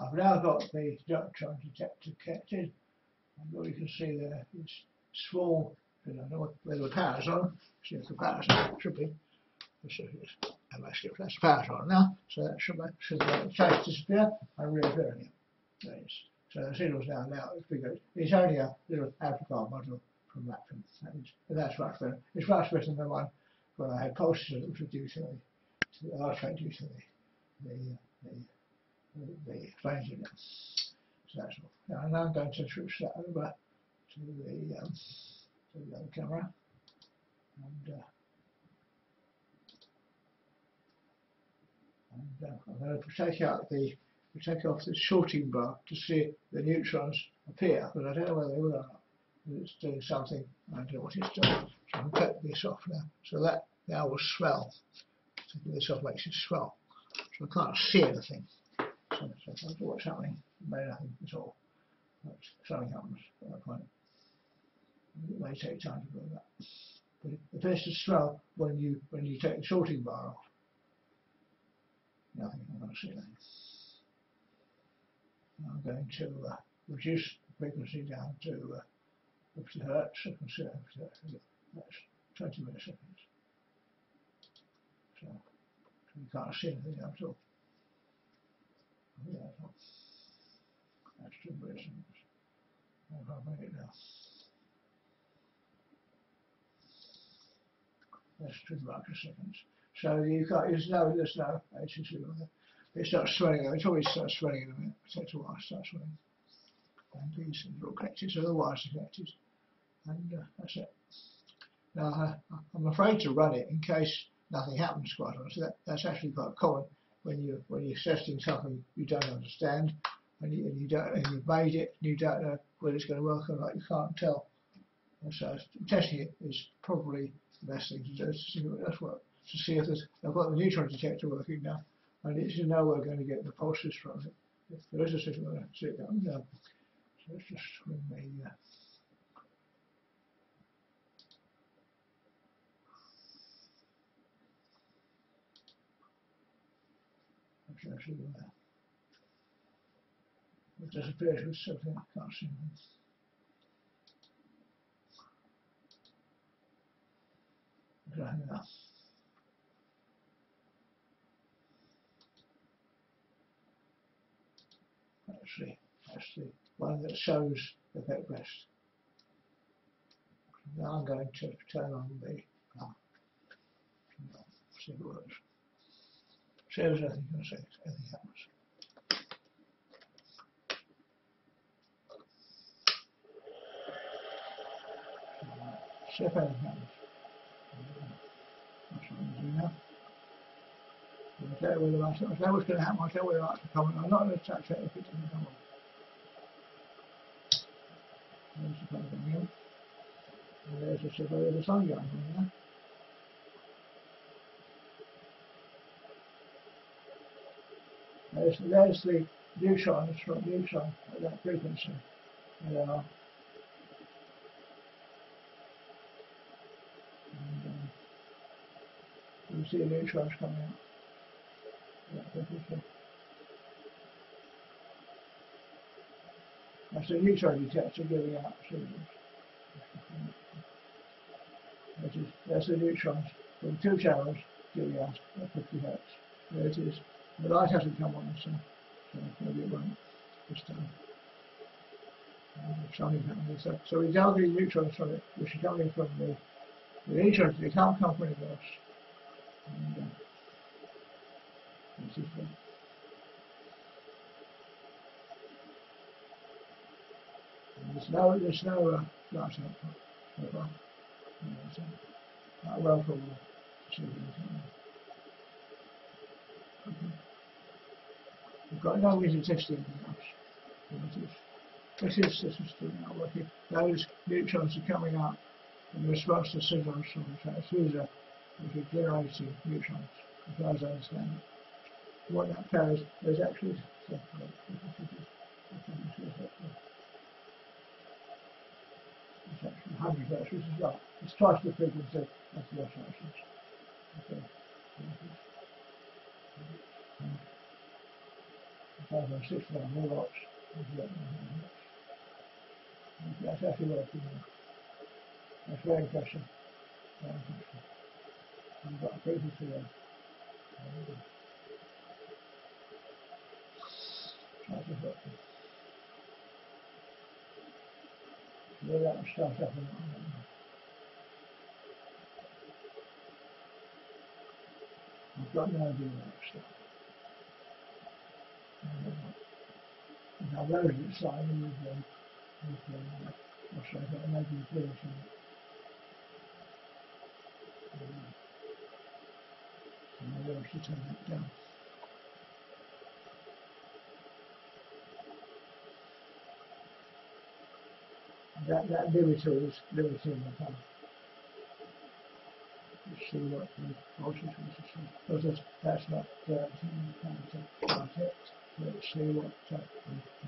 I've now got the neutron detector connected. And you can see there is small, I don't know where the power's on. See if the power's on, should be. It's-? That's power's on now, so that should make, should let the trace disappear and reappear again. There it is. So the signal's now, now it's bigger. It's only a little AlphaCard module from that, from, but that's much better. It's much better than the one where I had pulses that was reduced to the, the artifact due to the, the, uh, the, the, unit. So. Now I'm going to switch that over to the, um, to the other camera. And, uh, and uh, I'm going to take out the, take off the shorting bar to see the neutrons appear, but I don't know whether they will or not. It's doing something, I don't know what it's doing. So I'm take this off now. So that now will swell. Taking this off makes it swell. So I can't see anything. So, I what's happening. May nothing at all. But something happens at that point. It may take time to do that. But it appears to swell when you when you take the shorting bar off. Nothing, I'm not seeing anything. I'm going to uh, reduce the frequency down to uh, 50 hertz. I can see 50 hertz. That's 20 milliseconds. So, so you can't see anything at all. Yeah, so that's two milliseconds. If I bring it down. That's two microseconds. So you can't, there's no, there's no agency on it. It starts swelling, it always starts swelling in a minute, it takes a while to start swelling. And these are all connected, the wires are connected. And uh, that's it. Now, uh, I'm afraid to run it in case nothing happens quite honestly. That, that's actually quite common when you when you're testing something you don't understand and you, and you don't and you've made it and you don't know whether it's going to work or not. You can't tell. And so testing it is probably the best thing to do to see what does work. To see if there's, I've got the neutron detector working now. and need to know we're going to get the pulses from it. If there is a signal, see it down. So let's just swing the. Uh, See that. It disappears with something I can't see. now. The one that shows the backrest. Now I'm going to turn on the, uh, see if it works. There's anything, going to say, anything happens. See if anything happens. That's what I'm doing now. I'll tell you whether I, I'll tell you what's going to happen, I'll tell you whether it's coming. I'm not going to touch it if it doesn't come on. There's the phone coming in. And there's the silver of the sun going on there. There's, there's the neutrons from neutron at that frequency. And, um, you see the neutrons coming out. at that frequency. That's the neutron detector giving out signals. That is, that's the neutrons from two channels giving out at 50 hertz. There it is. The light hasn't come on, so, so maybe it won't this time. Uh. So, so we gather the neutrons from it, which are coming from the, the neutrons, they can't come from anywhere else. And, uh, this is the, there's no, there's no uh, output well for the see Mhm. Got no test anything else. This is, this is, this is still not working. Those neutrons are coming out in response to signals from the transducer, which are generating neutrons, as far as I understand it. What that carries is actually, it's actually 100 hertz, which is right. It's twice the frequency of the oscillations. Okay. Five and six now, more lots. That's actually working now. That's very impressive. Very impressive. I've got a paper for you. That's just working. So that will start up and I've got no idea where to start. Now those that sign in with them, with them, or so I've got maybe influence in it. And I to turn that down. That, that limiter is limiting the power. Let's see what the that's, not uh, guaranteeing the power it. Let's see what uh,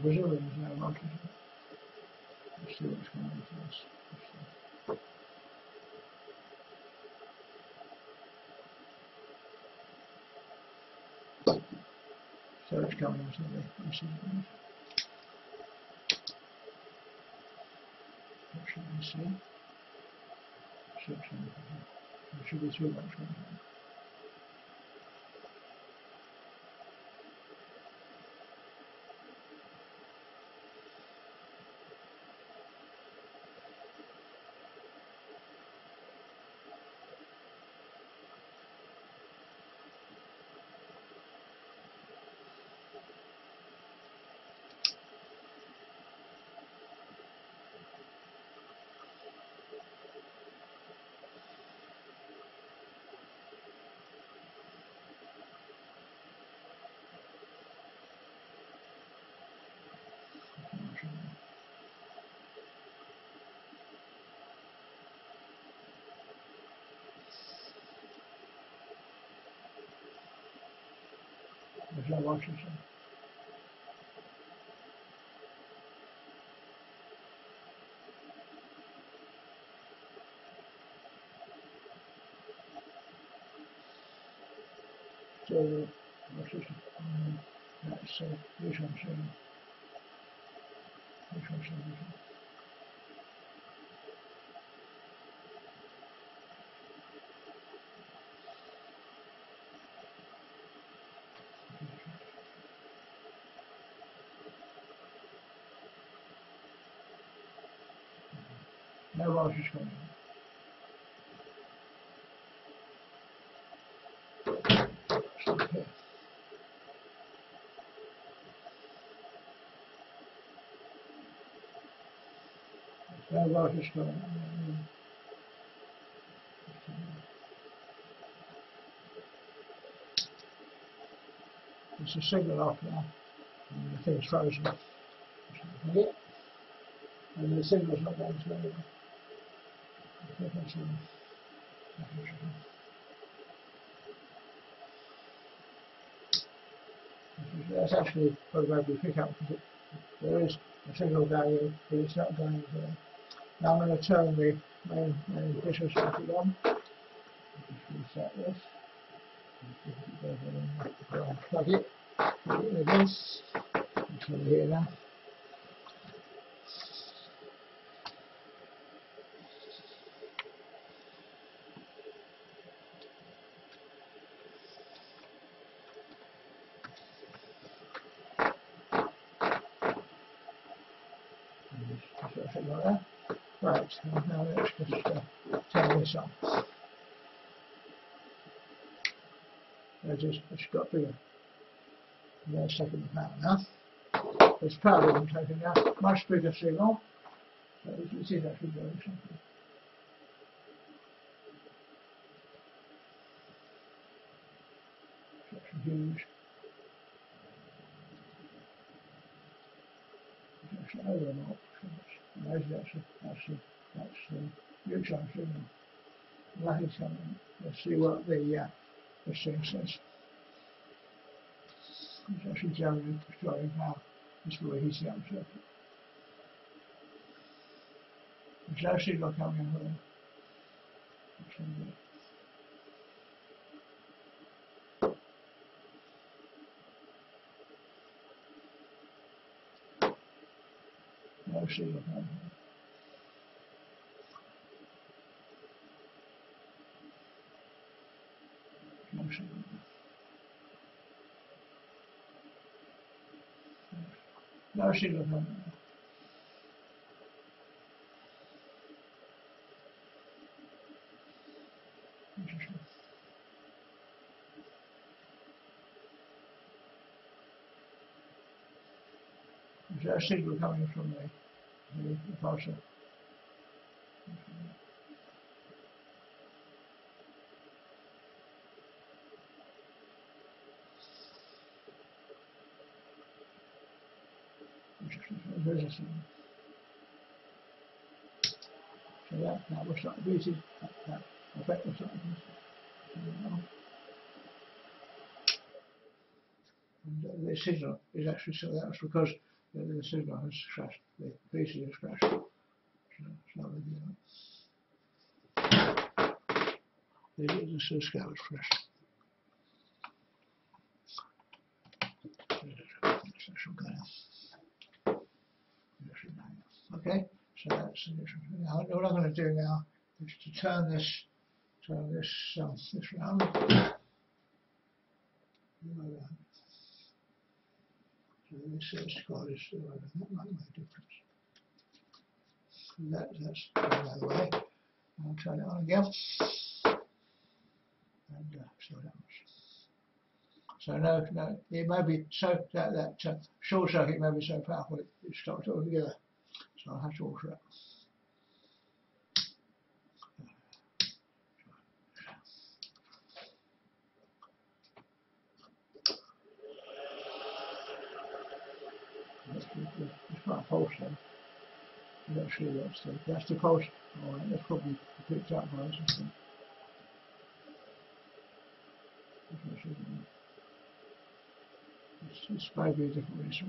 the is now voltage. Let's see what's going on with this. So it's coming into. What should we see? There should be volts going on. No voltage in. So, this? Um, that's uh, one saying. This one saying this one. No voltage. Okay. No voltage coming in. It's a signal off now. And the thing's frozen. And the signal's not going to anywhere. That's all. That's actually we pick up because it, there is a signal in, but it's not going there. Now I'm going to turn the main, main digital circuit on. Reset this. Plug it. Plug it in this. It's here now. Just sort of thing like that. Right, and now let's just uh, turn. I just, it's got bigger. And That's taking the power now. There's power being taken now, much bigger signal. So you can see that we're doing something. That's huge. That's an overlap. That's, that's, that's, that's a neutron lines on them. Let's see what the, uh, the thing says. It's actually telling the story now. This is where he's the answer. It's actually not coming home. Actually, look gonna be- No signal coming. No signal. No signal coming. Interesting. Is there coming from the, the, the pulsar? Interesting. So that, that was not muted. That, that effect. And uh, the signal is actually so that's because the, the signal has crashed, the PC has crashed. So it's not really uh, the, the crashed. Okay, so that's. Now, what I'm going to do now is to turn this, turn this, um, this round. So this is Scott is the other, that might make a difference. That, that's the way. I'll turn it on again. And uh, so that was. So no, no, it may be so that that uh, short circuit may be so powerful it, it stopped altogether. So. I'm not sure that's the, that's the. Alright, that's probably picked up by be. It's, it's maybe a different reason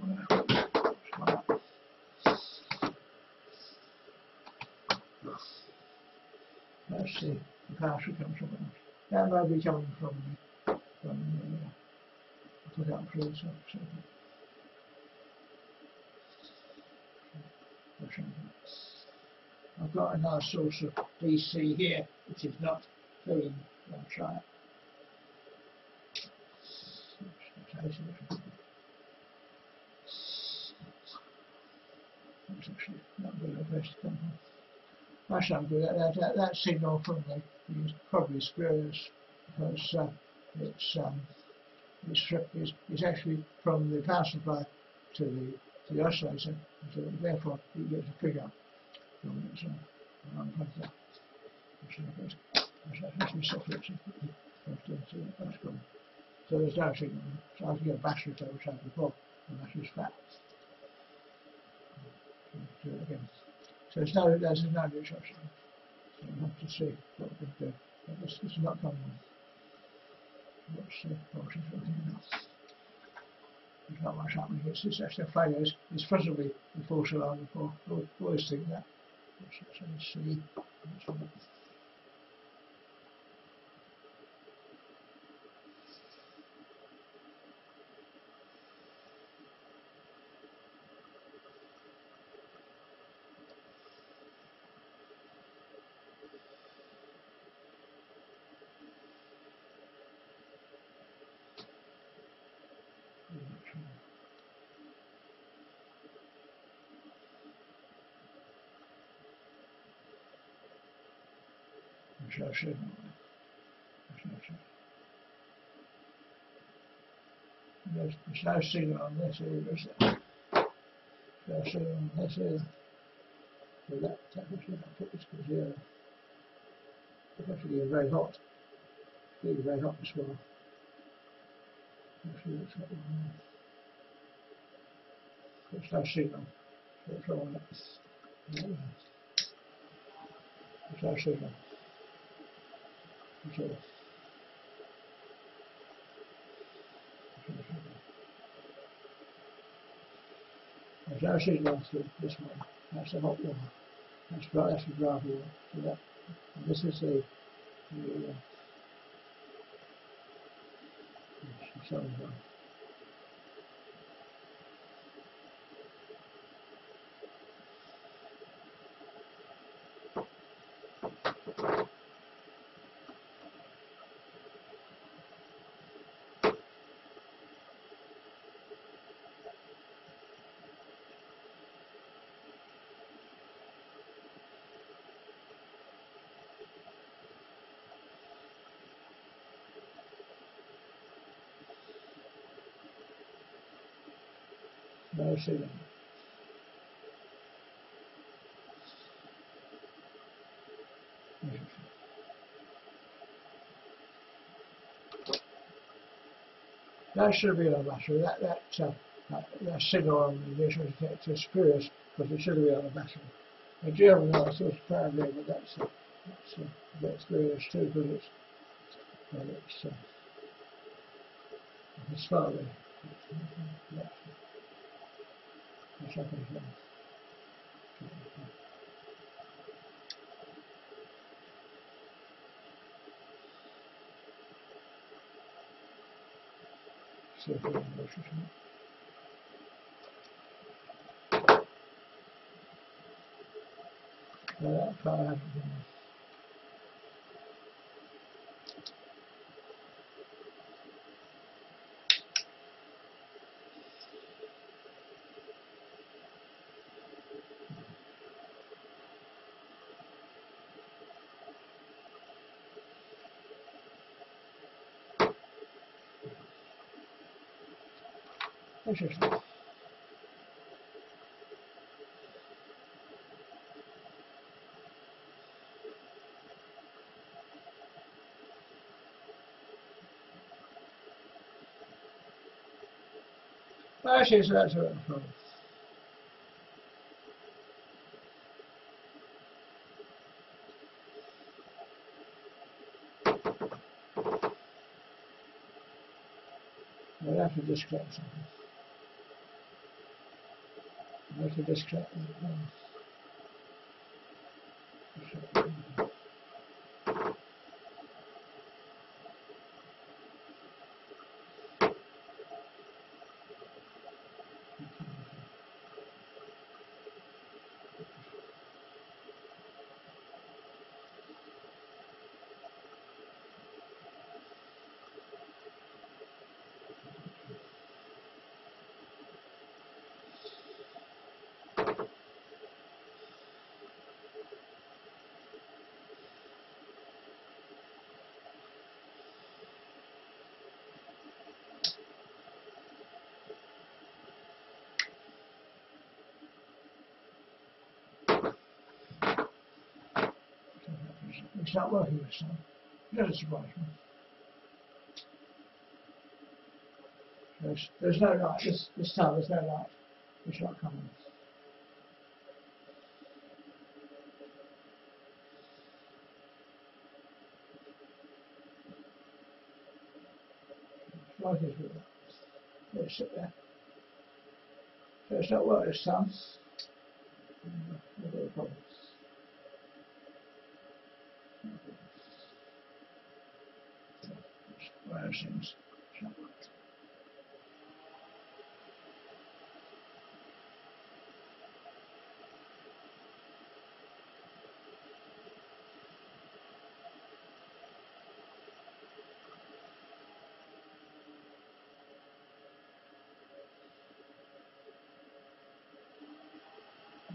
see, the power should come from it. That might be coming from the, from the, uh, up through so, so. I've got another source of DC here, which is not. I'll try it. It's actually not good at best. That's not good. That, that, that, that signal from the is probably spurious because uh, it's um, it's, it's it's actually from the power supply to the to the oscillator, so therefore you get a pickup from it. So I'm to so. So. So there's no signal. So I to get a battery to which I before, and that's just fat. It again. So there's no, there's no disruption. So we'll have to see what we can. But uh, this, this is not coming. What's the? There's not much happening. It's just actually a. It's, it's the false alarm before. We'll always think that. Let's, let's see. Let's have look. There's. There's no signal. There's, there's on this either, is there? No signal on this either. So that temperature, I'll put this to zero. It's actually getting very hot. It's getting very hot as well. See what's happening there. There's no signal. So it's all that. There's no signal. There's no There's no signal to this one. That's the hot water. That's that's the dry water. So that, this is the, the, uh, That should be on the battery. That uh, that, that signal on the visual detector is spurious, but it should be on the battery. The German one I thought apparently, but that's uh, that's uh, a bit spurious too, because it's well, it's uh, it's slowly. Yeah. That's up and down. See if we can go through some- Well, Interesting. Actually, so that's a. We'll have to something. We'll have to disconnect that. It's not working this time. It doesn't surprise me. There's, there's no light. This, this time there's no light. It's not coming. Light is with it. Let it sit there. So it's not working this time. It's not.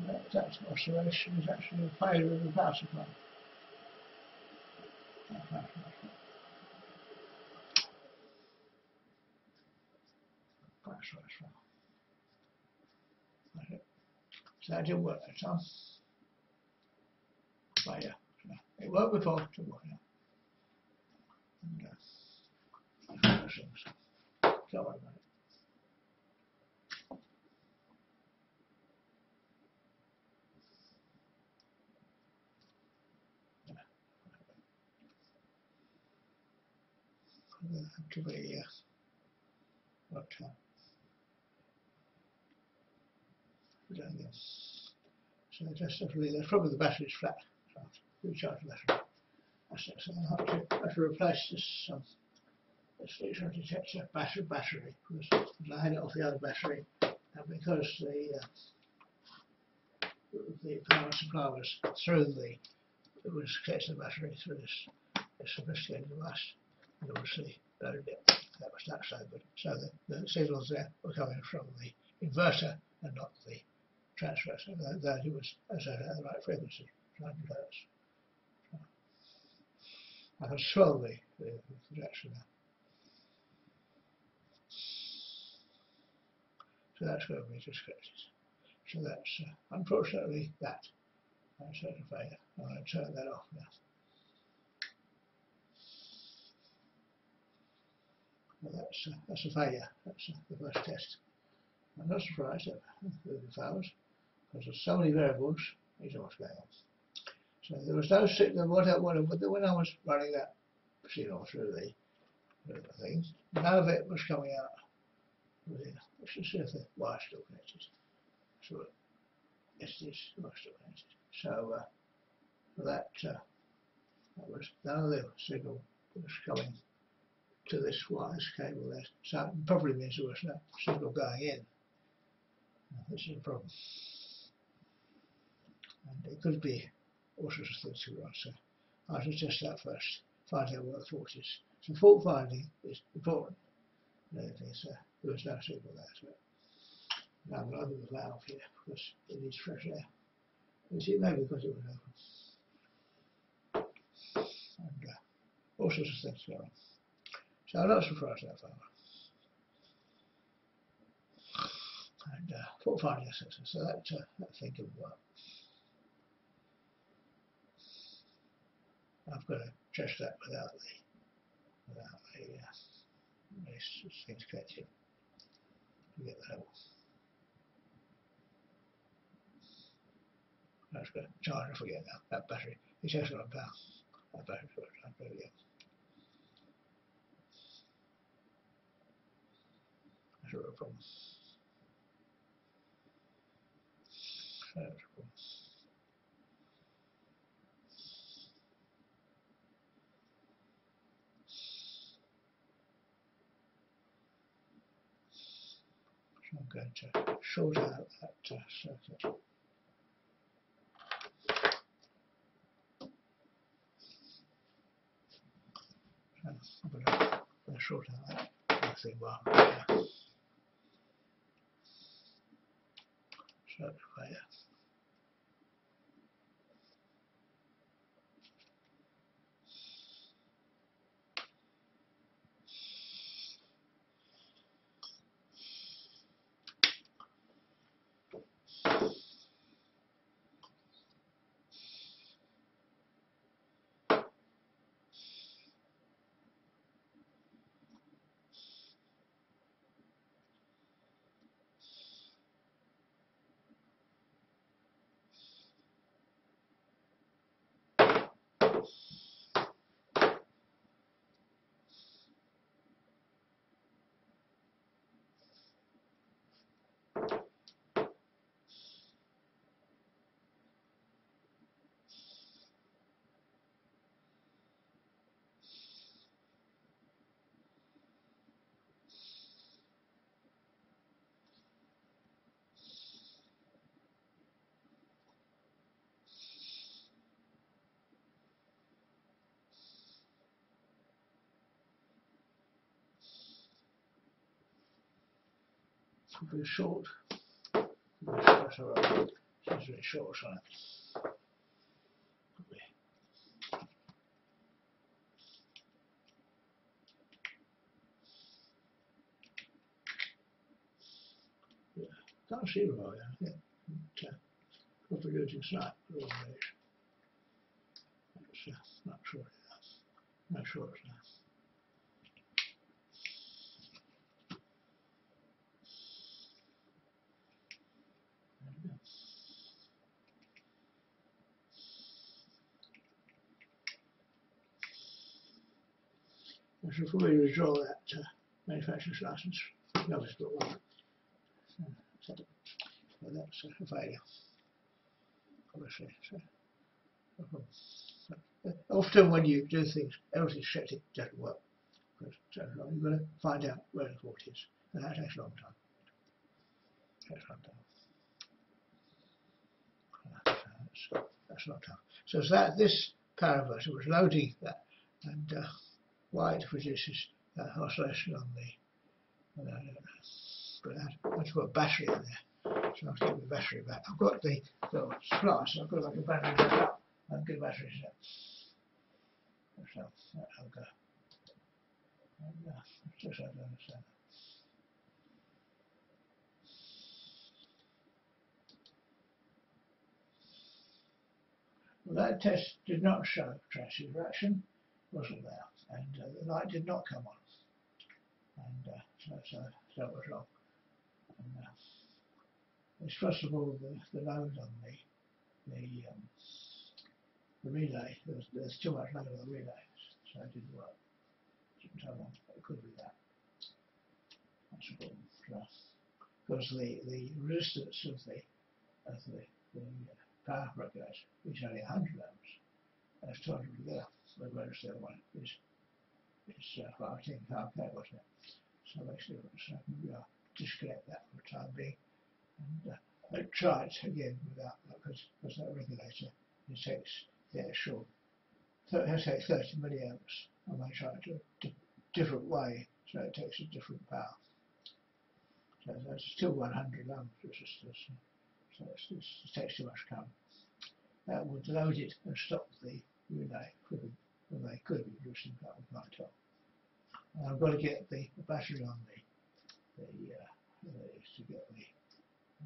That, that's oscillation is actually a failure of the power supply. That power supply. So work that time. But yeah, so it worked before, work now. And, uh, those things. Don't worry about it. to be uh, what uh, down there. So just have to leave there. Probably the battery's flat. So recharge the battery. That's it. So I'll have to, have to replace this um, this neutron detector battery battery because I had it off the other battery and because the uh, the power supply was through the it was connected the battery through this, this sophisticated device and obviously loaded it. That was that so good. So the, the signals there were coming from the inverter and not the transfer. So that, it was as at the right frequency, 100 hertz. So I can swell the, the, the direction now. So that's going to be disconnected. So that's uh, unfortunately that. That's a failure. I'm going to turn that off now. Well, that's, uh, that's a failure. That's uh, the first test. I'm not surprised that it fails because there's so many variables. Going on. So there was no signal. What, what, when I was running that signal through the, through the thing, none of it was coming out. Let's just see if the wire's still connected. So yes, it is. The wire's still connected. So uh, that uh, that was none of the signal was coming to this wireless cable there. So it probably means there was no signal going in. This is a problem. And it could be all sorts of things run. So I should test that first, find out what the fault is. So fault finding is important. So there was no signal there. So now I'm going the valve here because it needs fresh air. You see, maybe because it was open. And uh, all sorts of things going on. So I'm not surprised that far. And uh, fault finding assessment. So that, uh, that thing can work. I've got to test that without the without the uh, these things catching to get the level. That's good. Charge, I forget now. That battery. It says on power. That battery's got there we go. That's a real a problem. So I'm going to short out that uh, circuit. I'm going to short out that thing while I'm here. So. Probably short. Seems really short it. Yeah. Can't see well, yeah. yeah. But, uh, using slight illumination. That's not sure. Not sure should probably withdraw that uh, manufacturer's license. It's got one. So, so that's a failure, obviously. So, uh, often when you do things, everything's set, it doesn't work. So you've got to find out where the fault is, and that takes a long time. A long time. That's, that's long time. So that this power was loading that, and uh, white, which is uh, oscillation on the, no, no, no, that's a battery in there. So I'll keep the battery back. I've got the little slice, I've got like a battery back up, and good batteries in it. So Well, that test did not show traces of wasn't there? And uh, the light did not come on, and uh, so, so that was wrong. And, uh, it's first of all the, the load on the the um, the relay. There's, there's too much load on the relay, so it didn't work. Didn't turn on. It could be that. That's a problem. So, because the the resistance of the of the, the uh, power regulator is only 100 ohms. That's 200 together. Whereas the other one is is uh, 15 power k, wasn't it? So basically, so maybe I'll disconnect that for the time being and uh, try it again without that because, because that regulator it takes the actual so it takes 30 milliamps and I try it a different way so it takes a different power. So that's still 100 amps resistance so it's, it's, it takes too much current. That would load it and stop the relay from when they could be using that with. And I've got to get the, the battery on the the, uh, the to get the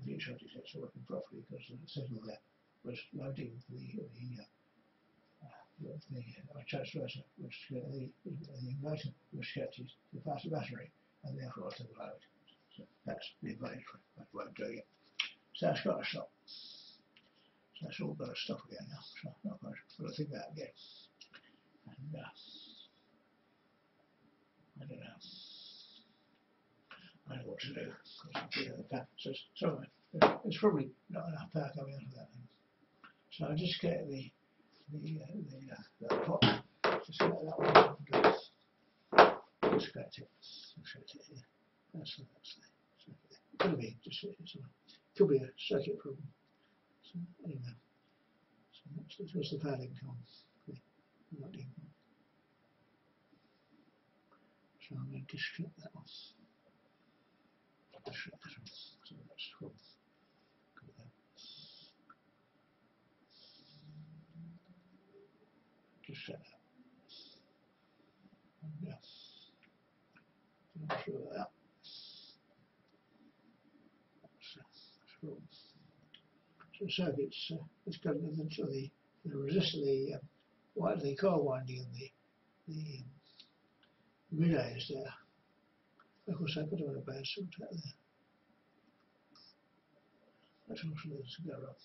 the shot detector working properly because the signal there was loading the the uh, the, the uh, transverser was uh, the, the, the was connected to the faster battery and therefore to the load. So that's the advantage that of doing it. So that's got to stop. So that's all got to stop again now. So I'm not. Got to think that again. And I don't know. I know what to do. So, so it's probably not enough power coming out of that. Thing. So I just get the the uh, the, uh, the pot, just get that one off and go. Disconnect it. Disconnect it here. That's the that's the. Could be just it's could be a circuit problem. So anyway, so that's, that's the power link The. So I'm going to disconnect that one. Disconnect that one. So that's from just set up. Yes. I'm sure that. So, so circuits, uh, it's got the, the, the resistor, the, uh, what the coil winding and the, the um, there. Of course, I put on a bad suit out there. That's also to go up.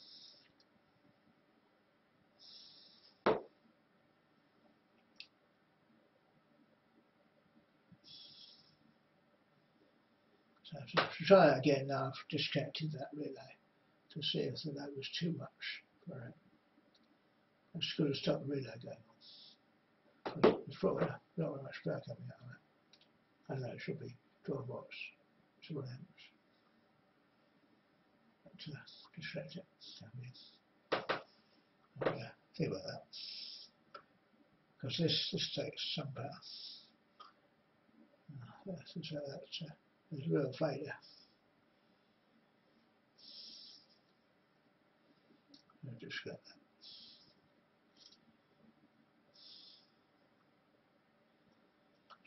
So to try that again now, I've disconnected that relay to see if the load was too much for it. I'm just going to stop the relay on. Probably not very much power coming out of it. I know it should be 12 watts, 12 amps. But uh, disconnect it. And, uh, see about that. Because this, this takes some power. Uh, that's, that's, uh, there's a real failure. I just got that.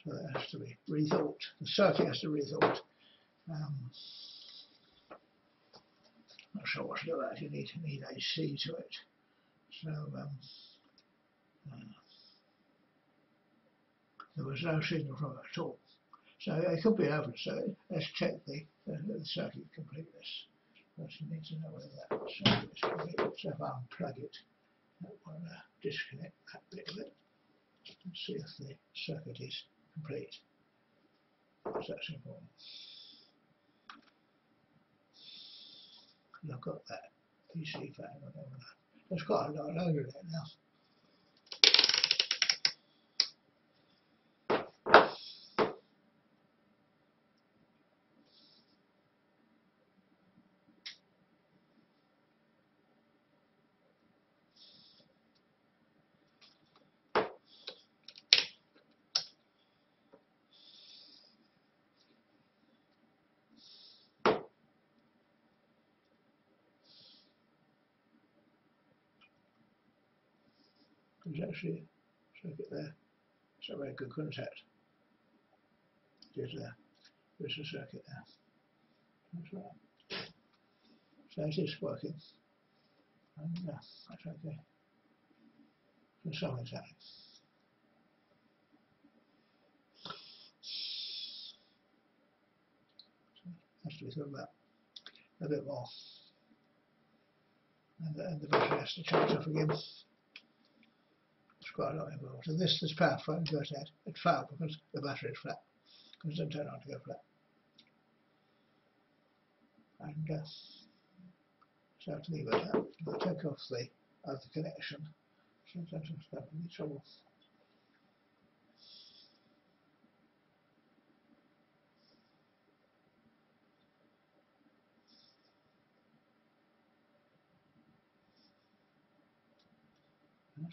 So that has to be rethought. The circuit has to be rethought. Um, not sure what to do about it. You need, need AC to it. So um, uh, there was no signal from it at all. So it could be open. So let's check the, uh, the circuit completeness. First, you need to know whether that circuit is complete. So if I unplug it, that will uh, disconnect that bit of it and see if the circuit is complete. That's important. And I've got that PC fan, whatever. There's quite a lot over there now. There's actually circuit there. It's a very good contact. There's a, there's a circuit there. That's right. So it is working. And yeah, that's okay. exactly. Has to be thought about a bit more. And the, and the battery has to charge off again. It's quite a lot involved. And this, this power phone goes out. It failed because the battery is flat. Because it doesn't turn on to go flat. And uh, so I have to leave it that. I'll take off the other connection. Sometimes I'm in trouble.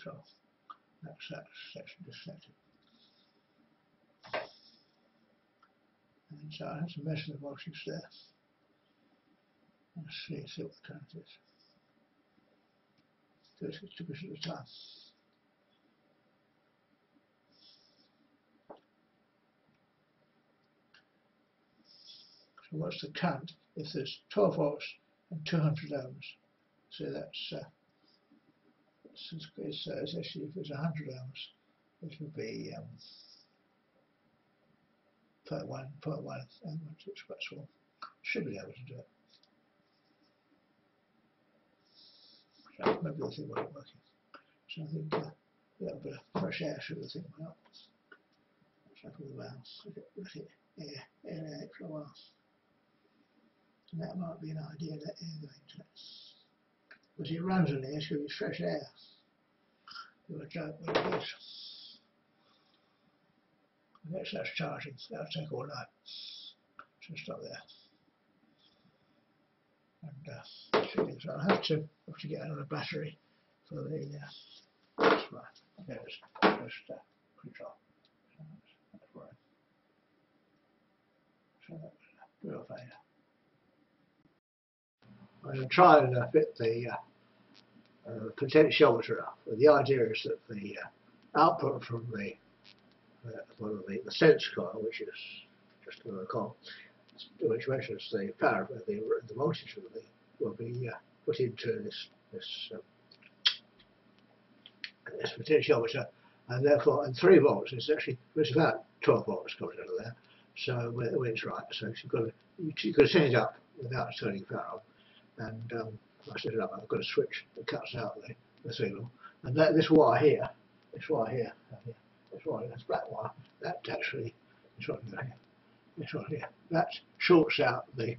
So that's that set it. And so I have to measure the voltage there. Let's see, see what the current is. 36 degrees at a time. So what's the current if there's 12 volts and 200 ohms? So that's uh, it's, uh, it's actually if it's 100 ohms, it would be um, 0.1, 0.1 and it's quite small. Should be able to do it. So maybe the thing wasn't working. So I think uh, a little bit of fresh air should the thing went up. Check all the valves, it, let it air, air out for a while. And that might be an idea, that air going to Because it runs in there, it's going to be fresh air. Work out what it is. And that's, charging, that'll take all night. So stop there. And uh, so I'll have to have to get another battery for the uh, that's right. There's just uh, control. So that's, that's right. So that was real failure. I'm going to try and uh, fit the uh, uh, potentiometer. The idea is that the uh, output from the uh, the, the sense coil, which is just another coil, which measures the power, the, the voltage of the will be uh, put into this this um, this potentiometer, and therefore, and three volts is actually it's about 12 volts coming out of there. So it's right, so you've got to you, set it up without turning power on, and um, I it up. I've got a switch that cuts out the, the signal, and that this wire here, this wire here, here this wire, this black wire, that actually this one here, this one here, that shorts out the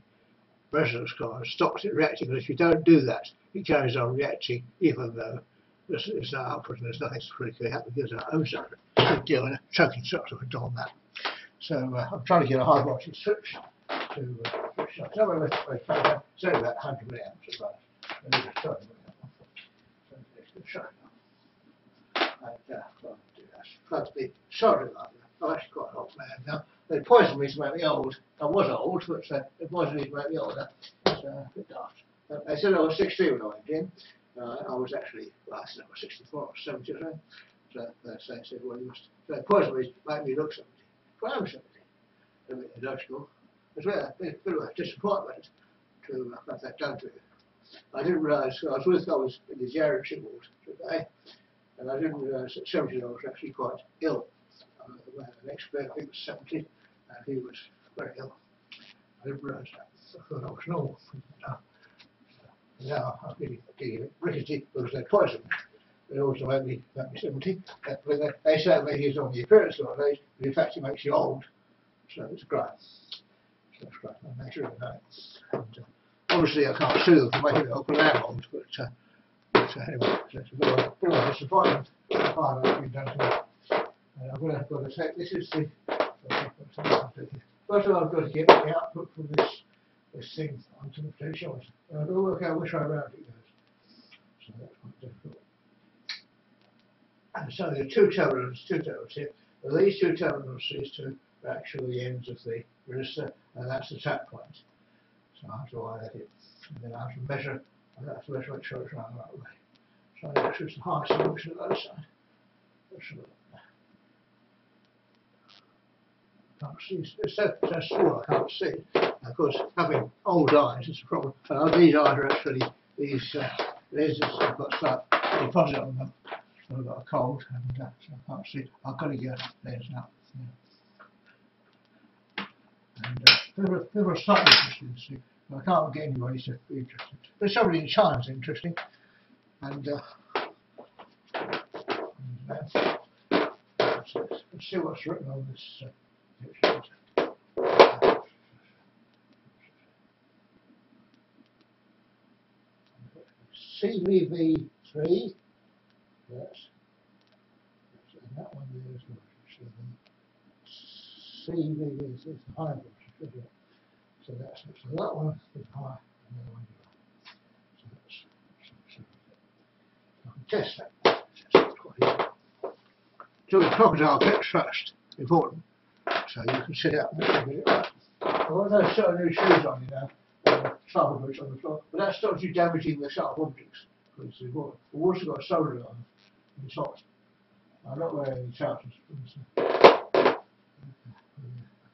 resonance coil and stops it reacting. But if you don't do that, it carries on reacting even though there's, there's no output and there's nothing particularly happening. There's an ozone big deal and a choking structure would on that. So uh, I'm trying to get a high voltage switch to uh, switch on. So I'm going to it's about 100 milliamps well. And it's a 20 milliamp. So it's good shot. And uh, well, do that. I'm actually quite old man now. They poisoned me to make me old. I was old, but uh, they poisoned me to make me older. It's uh, a bit daft. Uh, they said I was 16 when I went in. Uh, I was actually, well, I said I was 64 or 70 or something. So uh, they said, well, you must, so they poisoned me to make me look 70. Well, I was 70 in the industrial. It was a bit, bit of a disappointment to uh, have that done to you. I didn't realise, I was with, I was in the geriatric ward today, and I didn't realise that 70 year olds were actually quite ill. Uh, the next bed, I think was 70, and he was very ill. I didn't realise that. I thought I was normal. Now, now I'm getting, getting rickety because they poisoned me. They also made me, made me 70. Uh, when they, say that he's on the appearance of age, but in fact he makes you old. So it's great. So that's great. I'm sure of that. And, uh, obviously I can't sue them for making it open and old, but, uh, but uh, anyway, so it's a bit of a, bit of a disappointment. Fine, I've been done to I'm going to, going to take, this is the, first of all I've got to get the output from this, this thing onto the potentiometer. And I've got to work out which way around it goes. So that's quite difficult. And so there are two terminals, two terminals here. These two terminals, these two are actually the ends of the resistor, and that's the tap point. So I that in. And then I have to measure, I have to measure it's running the right way. So I it's the high side, which is the low side. A look. can't see. It's so, so small I can't see. Of course, having old eyes is a problem. And these eyes are actually these uh, lenses have got slight deposit on them. So I've got a cold and I can't see. I've got to get upstairs now. Yeah. And uh, people, people are slightly interested to see. I can't get anybody to be interested. But somebody in China's interesting. And, and uh, let's, let's see what's written on this. Uh. CVV3, yes, and that one there is what CVV is is high it? So that's it. So that one is high, and the other one is low. So that's so, so I can test that. Test. Do the crocodile clips first, important. So you can sit out and get it right. I want to certain new shoes on you now sharp boots on the floor, but that stops you damaging the sharp objects. Because the water, the water's got a solder on it's hot. I'm not wearing any trousers.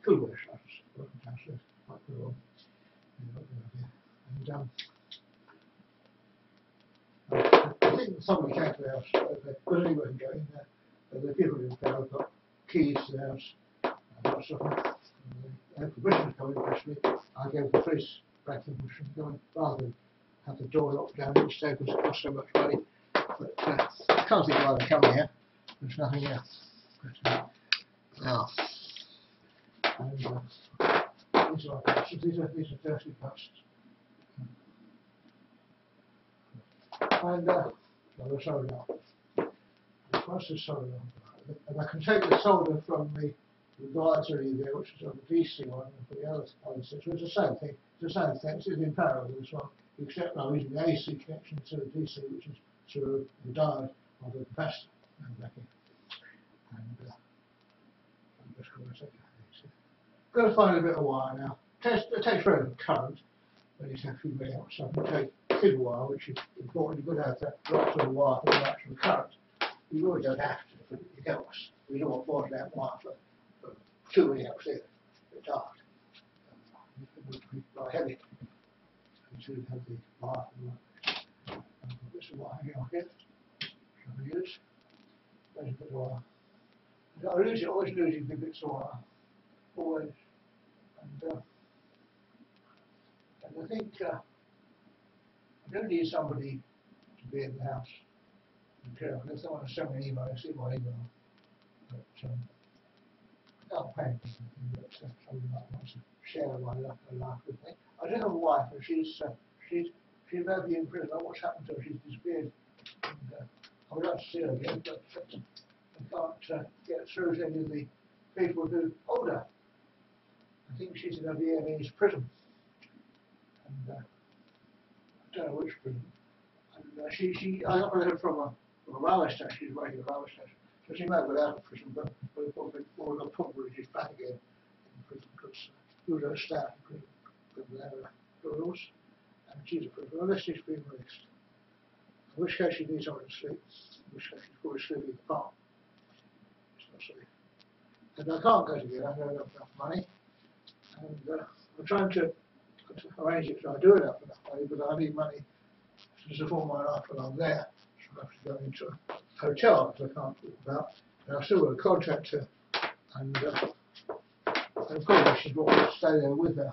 But downstairs, might put on. And um, I think somebody came to the house, because anybody can go in there, but the people in the town have got keys to the house, and sort of thing. And the permission to come in, actually, I gave the police breaking from going rather than have the door locked down each day costs so much money. But uh, I can't think why they come here. There's nothing here. But, uh, now, and uh, these are. These are these are dirty questions. And uh, well, the now. What's the now? And I can take the solder from the the advisory there, which is on the DC one, and for the other other six, it's the same thing It's the same thing, it's in parallel this one, except I'm using the AC connection to the DC, which is through the diode of the capacitor. And back in. And uh, I'm just going to take. Got to find a bit of wire now. Test, uh, it takes relevant current, but it's actually very out. So I can take thin wire, which is important. You've got to have that right sort of wire for the actual current. You really don't have to, but it helps. We don't want 40 amp wire for, for 2 milliamps either. It's hard would be heavy. You should have the bar and this is what I'm going to get. Shall I use? There's a bit of wire. I lose it, always losing the bits of wire. Always. And, uh, and I think uh, I don't need somebody to be in the house and care. Unless they want to send me an email, I see my email. But um, I can't pay anything, but uh, somebody might to share my life, life with me. I do have a wife, and she's uh, she's she may be in prison. What's happened to her? She's disappeared. And, uh, I would like to see her again, but uh, I can't uh, get through to any of the people who hold her. I think she's in a Viennese prison, and uh, I don't know which prison. And uh, she she I her from a, from a railway station. She's waiting at a railway station, so she may have got out of prison, but but probably, probably she's back again in prison because. Uh, Udo staff rules, and she's approved, unless she's been released. In which case she needs to sleep, in which case she's probably sleeping in the park. It's not safe. And I can't go to get, I don't have enough money, and uh, I'm trying to arrange it so I do have enough money, but I need money to support my life while I'm there. So I have to go into a hotel, I can't talk about, and I've still got a contractor, and uh, of course, she's got to stay there with her,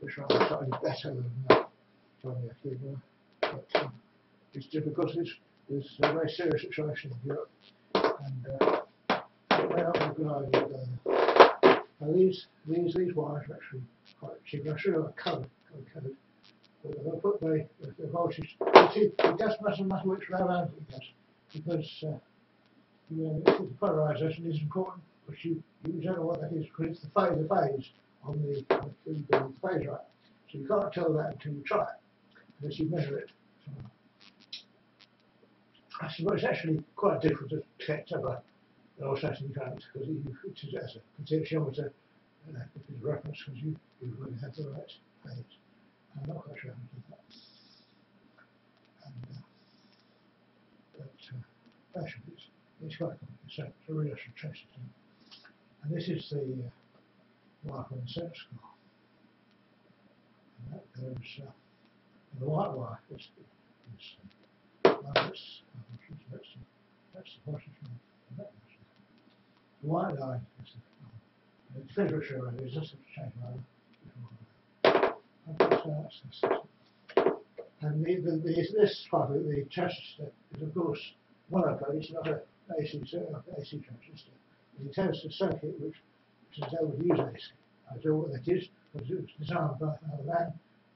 which I slightly better than uh, Akira. But um, it's difficult. It's, it's a very serious situation in Europe, and uh, it may not be a. These, these, these wires are actually quite cheap. I should have a code, code, code. But if I put the, the, voltage, you see, the gas mustn't matter which way round it goes, because uh, you know, the polarization is important which you, you don't know what that is because it's the phase, the phase on the, the, the phase right. So you can't tell that until you try it, unless you measure it. So, I suppose it's actually quite difficult to detect other oscillating currents because it is as a potentiometer, uh, if it's a reference because you, you really have the right. I'm not quite sure how to do that. And, uh, but uh, actually it's, it's quite so, so really I should trace it. And this is the uh, from the sense coil. And that goes, uh, the white wire is, is uh, well, That's the positive one. The white line is the, the. Okay, so that's this. And the, the, the, this part of the transistor, is of course monopole, it's not a AC, AC transistor. It intends to circuit which, is able to use AC. I don't know what that is, but it was designed by another man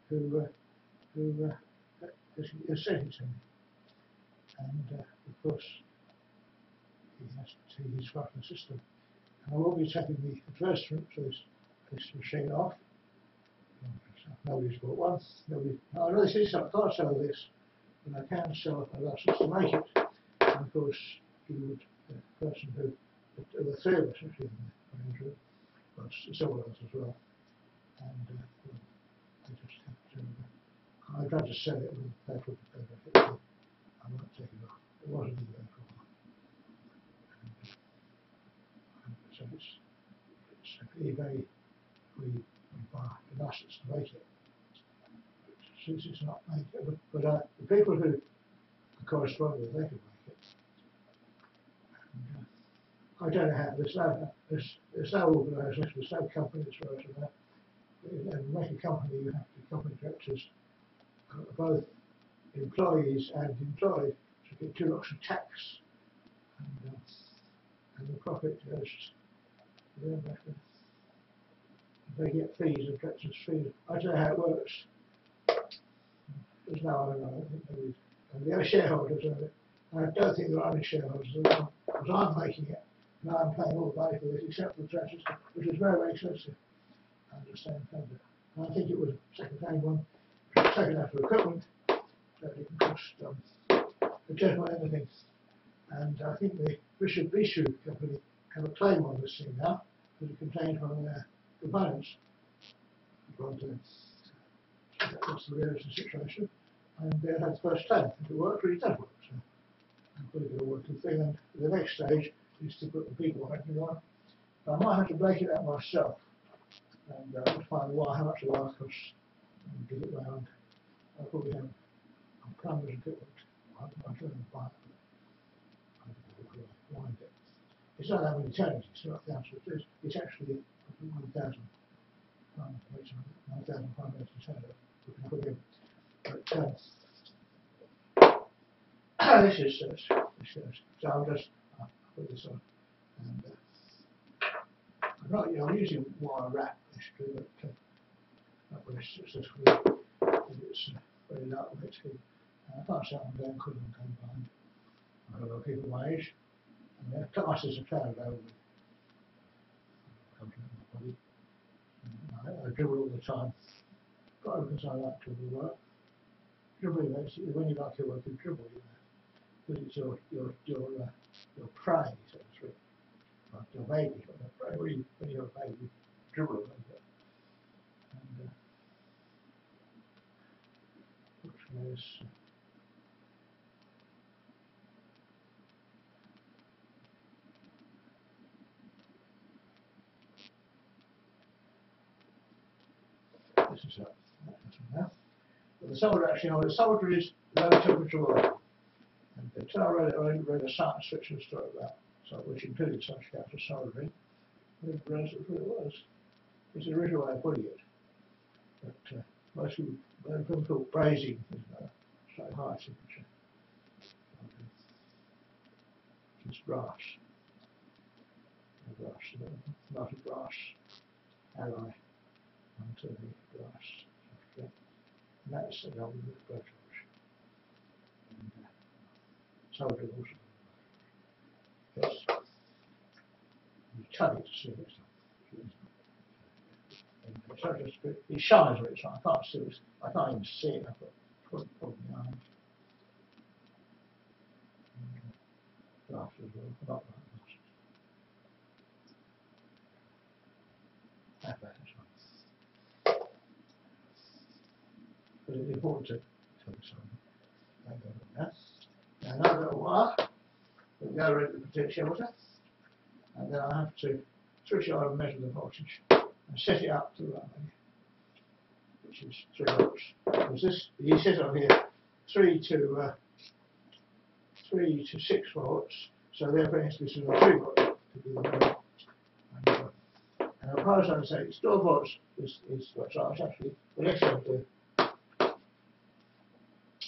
who, uh, who uh, has, has sent it to me. And uh, of course, to his fucking system. And I will be taking the advertisement for this, this machine off. Nobody's bought one. Nobody. I know see I can't sell this, but I can sell a license to make it. And of course, you would, the person who, the, the three of us actually, in the room, several of us as well. And uh, well, I just have to. Uh, I tried to sell it with for. I won't take it off. It wasn't even there for a while. And, uh, so it's, it's eBay, we, we the license to make it. Since it's not made, but, but uh, the people who correspond with, they can make it. And, uh, I don't know how, no, there's, there's no organisation, there's no company as far as know. And make a company, you have to, company directors, uh, both employees and employed, to get two lots of tax. And, uh, and the profit goes to them. They get fees, and directors' fees. I don't know how it works. There's no. And the other shareholders of it, I don't think there are any shareholders, because I'm making it. And I'm paying all the money for this, except for the transistor, which is very, very expensive. I understand, and I think it was a second-hand one, taken for equipment, that it cost, um, a gentleman anything. And I think the Bishop Bishu company have a claim on this thing now, because it contains one of their components. But, uh, that's the reality situation. And they had the first if it works, really does work. So I'm going to get a working thing. And the next stage is to put the people on it. I might have to break it out myself and uh, find why, how much the wire costs and get it round. I'll probably have a plumber's equipment. I I don't know buy it. I don't know why wind it. It's not that many turns, it's not thousand, it's, it's actually Um, um, this is, uh, this is, so I'll just, uh, put this on. And, uh, I'm not, you know, I'm using wire wrap basically, but, uh, not really successfully. And it's uh, very lightweight too. Uh, I can't say I'm going, couldn't go behind. I don't know people my age. And their classes are clouded over. Come to my body. And I, I dribble all the time. Got because I like dribble work. Dribbling basically, when you like your work, you dribble, you know. Because it's your, your, your, uh, your prey, so to speak. Like your baby, you're, prey, when you, when you're a baby, dribble a. And, uh, which is That's. But the solder actually, no, the solder is low temperature oil. And until I read I read a science fiction story about so which included such stuff as soldering. I didn't realise it really was. It's the original way of putting it. But uh, most people, they people call brazing is uh, slightly higher temperature. It's brass. A brass, not a brass ally onto the glass. And that's the double with blood And, also. Yes. You tell it to see just, it shines on. I can't see it. I can't even see it. I've got put my eye. Glass as well, not like. That as well. But it's important to tell you something. I go with that. Now another little wire, we go into the protect shelter, and then I have to switch it on and measure the voltage and set it up to right which is three volts. Because this, he says on here, three to uh, three to six volts, so therefore it has to be three volts to be the. And, uh, and as far as I say, it's 12 volts is, is what's actually, the next one to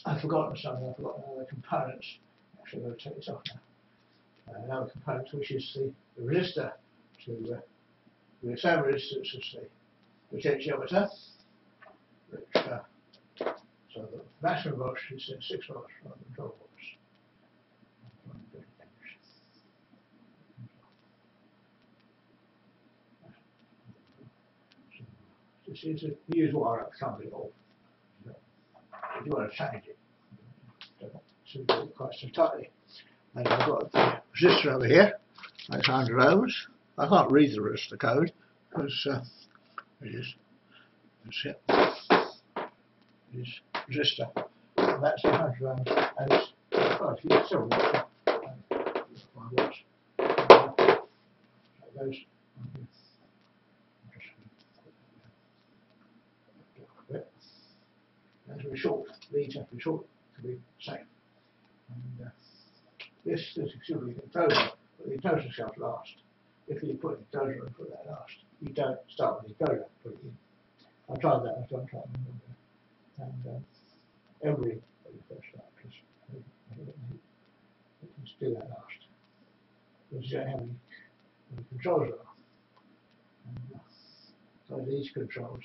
I've forgotten something, I've forgotten other components. Actually, I'm going to take this off now. Uh, another component, which is the, the resistor to uh, the same resistance as the potentiometer, which, uh, so the maximum voltage is uh, 6 volts rather than 12 volts. This is a used wire up company off. If you want to change it, so it quite so. And I've got the resistor over here, that's 100 ohms. I can't read the resistor code because uh, it is, it. It is resistor. And that's 100 ohms and it's quite a few, several watts on here. That's very short, short to be safe. And uh, this, this auxiliary enclosure, but the enclosure shelf last. If you put the enclosure and put that last, you don't start with the enclosure, put it in. I tried that, trying to remember. And um, every, first don't you do that last. Because you don't have any, controls. And, uh, so these controls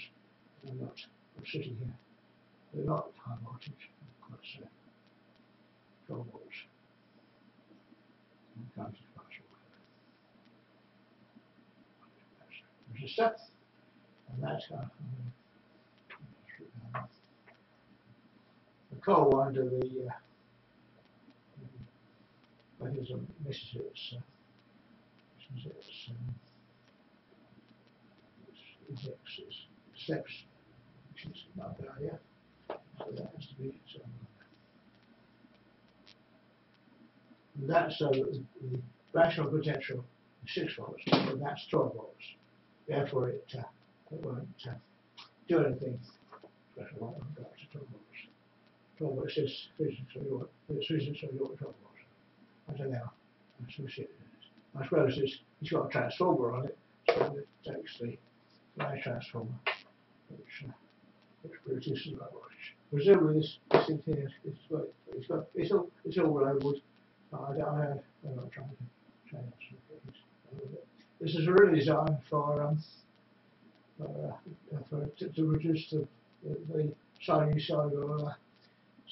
are not sitting here. They're not high voltage, quite so. 12 volts. And comes as far as Resistor. And that's the coal to the uh, that is a it's steps, which is not there yet. So that has to be so. And that's that the, rational potential is six volts, and that's twelve volts. Therefore, it uh, it won't uh, do anything special. Won't go to twelve volts. Twelve volts is physics of your it's physics of your twelve volts. I don't know. That's what it is. I suppose it's, it's got a transformer on it, so it takes the line transformer, which uh, which produces low voltage. Presumably this, this thing here is got, it's got, it's all, it's all labelled. I don't know, I'm not to change things a little bit. This is really designed for, um, uh, for to, to reduce the, the, the uh,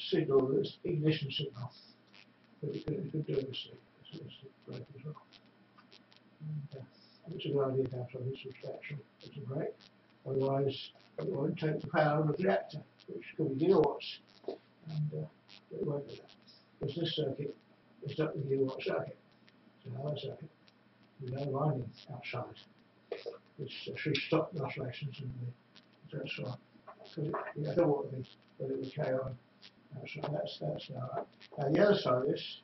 signal, this ignition signal. But it could, could do this. This is great as well. And, uh, it's a good idea to have something substantial. It's a break. Otherwise, it won't take the power of the reactor, which could be gigawatts. And uh, it won't do that. Because this circuit is not the gigawatt circuit. It's another circuit with no winding outside. Which uh, should stop the oscillations and the right. Because it, yeah, I don't the, but it would carry on outside. That's, that's now. Now the other side of this,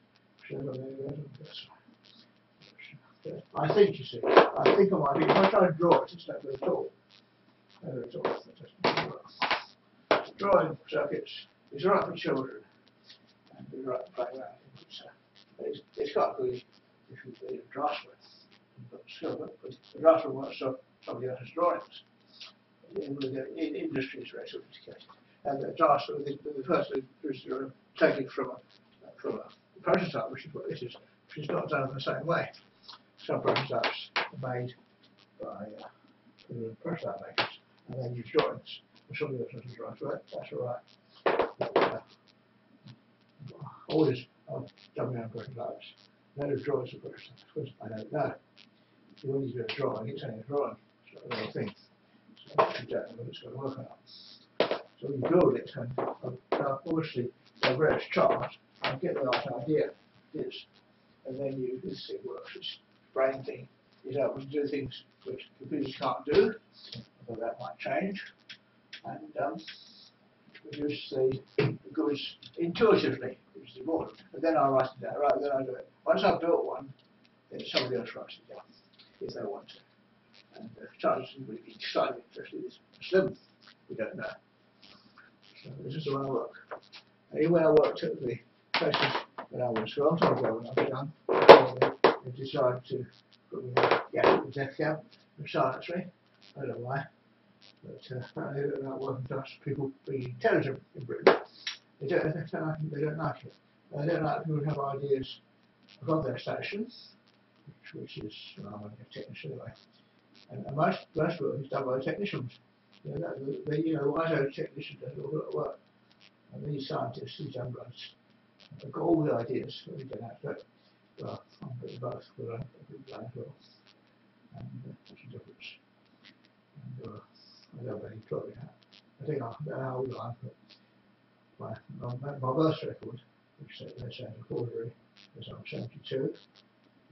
goes on this side. I think, you see, I think I might be, if I try to draw it, it's not. Not very tall, that doesn't work. Drawing circuits is right for children, and right to play around. It's, uh, it's, got good if you be a draftsman, but still, but the draftsman wants some, somebody else's drawings. In, in industry is very sophisticated. And the draftsman, the, the person who's uh, taking from a, from a prototype, which is what this is, which is not done in the same way some prototypes are made by uh, the prototype makers and then use drawings. And some of the others right? That's all right. But, uh, always I've done my own prototypes. No drawings of because I don't know. So when you do a drawing, it's only a drawing. It's not a thing. So you don't know what it's going to work out. So you build it, and uh, obviously the various charts, I get the right idea. This, and then you this thing works. It's brain thing is able to do things which computers can't do, although that might change, and um, produce the, the goods intuitively, which is important. But then I write it down, right, then I do it. Once I've built one, then somebody else writes it down, if they want to. And the charges will be slightly, especially this slim, we don't know. So this is the way I work. Even when I worked at the places when I was a long time ago when I was young, they, decided to put me in with death camp and silence me. I don't know why. But uh, don't like working class people being intelligent in Britain. They don't, they don't, like, they don't like it. They don't like people who have ideas above their station, which, which is, I'm a technician anyway. And, and most, most work is done by technicians. You know, that, the, you know, I know a technician does all the work. And these scientists, these young bloods, have got all the ideas that we don't have. But, well, I'm pretty both, but I'm pretty blind as. And uh, what's the difference? And, uh, I don't really probably have. I think I don't know how old I am, but my, my, my birth record, which says, a forgery, is I'm 72.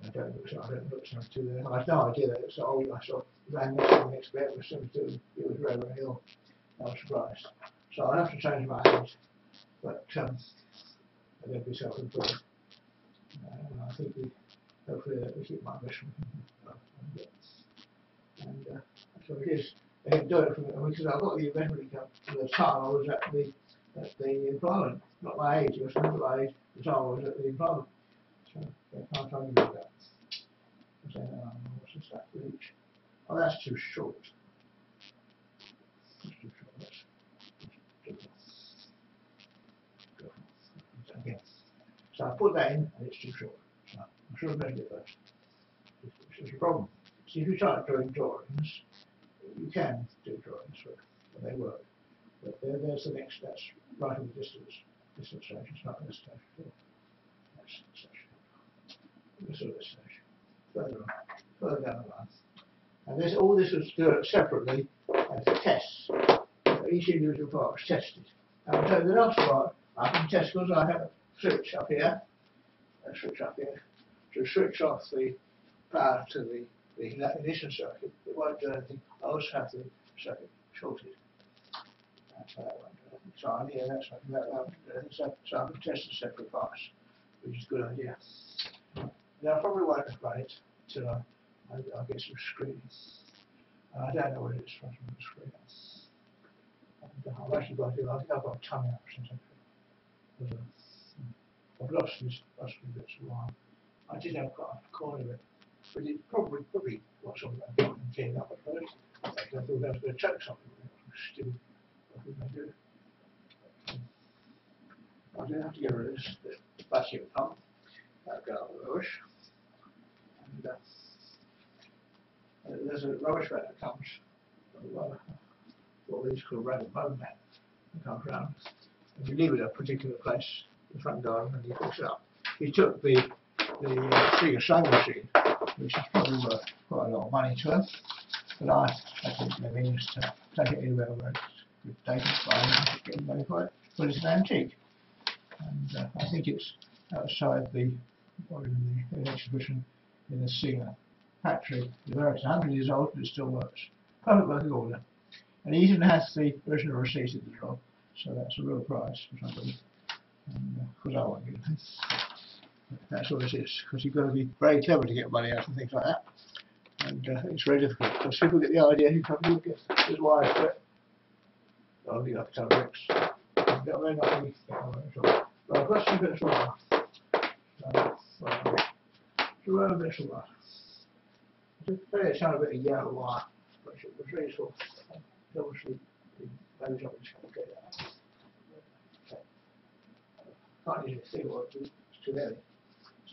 I don't look, I don't look 72 then. I had no idea that it's so old. I saw ran next to next bed was 72. It was very, very ill. I was surprised. So I'll have to change my age, but um, I don't be self-employed. Uh, I think we, hopefully that we keep my mission. And uh, that's what it is. Can do it from, because I got the inventory come from the time I was at the, at the employment, not my age, it was not my age, the time I was at the employment. So they can't me about that. I say, um, what's this that reach? Oh, that's too short. That's too short. That's. Again. So I put that in and it's too short. So I should have made it first. This is a problem. See, if you start doing drawings, you can do drawings for, and they work. But there, there's the next, that's right in the distance, distance station, it's not this station. That's the station. This is this station. Further on, further down the line. And this, all this was done separately as tests. So each individual part was tested. And so the last part, I can test because I have a switch up here, a switch up here, to switch off the power to the ignition circuit. Do anything. I also have the circuit shorted. That's won't do anything. So I yeah, that's that, that anything. So, so I can test the separate parts, which is a good idea. Now I probably won't run it until I I, I'll get some screen. Uh, I don't know what it is from the screen. And, uh, I've actually got it, I think I've got a out or something. Uh, I've lost this, lost of wine. I did have quite a corner of it, but it probably, probably was something I got and cleaned up at first. I thought I was going to choke something. Still, what did I do? I do have to get rid of this, this vacuum pump. That'll go out the bush. And, uh, there's a rubbish van that comes, uh, what we used to call a rag and bone man, that comes round. And you leave it at a particular place, the front garden, and he picks it up. He took the, the uh, Singer sewing machine, which is probably worth quite a lot of money to him, but I, I think the means to take it anywhere where it's good data, fine, getting money for it, but it's an antique. And uh, I think it's outside the, or in the exhibition in the Singer factory. The works 100 years old, but it still works. Perfect working order. And it even has the original receipt of the well, so that's a real price for somebody. Because uh, I won't. That's all it is, because you've got to be very clever to get money out and things like that. And uh, it's very difficult, because people get the idea, you come, you get this wire for it. I'll leave up to bricks. I may not be, well, I've got some bits of wire. So, well, so, a bit of wire. It's very sound a bit of yellow wire, which it was of, obviously, maybe something's going to get out. Can't see what it is,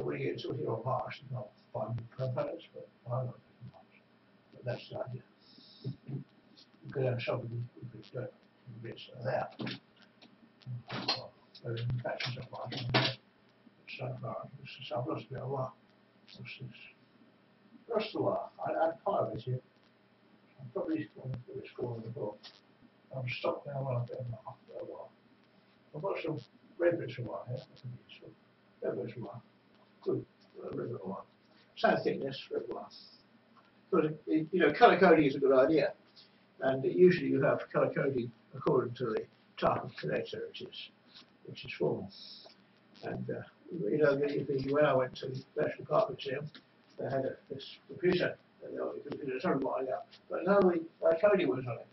to do. And, uh, but you get sorted on Mars, it's not finding components, but I don't. But that's the idea. You could have something we could do bits of that. So in factions of Mars, and so far, this is, lost a of. What's this? First of all, I, I'd part of it here. I'm probably going to put this the book. I'm stuck now when I've been for a while. I've got some red bits of here. Can use some. Good reservoir, same thickness reservoir. But you know, colour coding is a good idea, and usually you have colour coding according to the type of collector it is, which is formal. And uh, you know, when I went to the National Park Museum, they had a, this computer, and they were, the computer was very wide out, but no, the uh, coding was on it.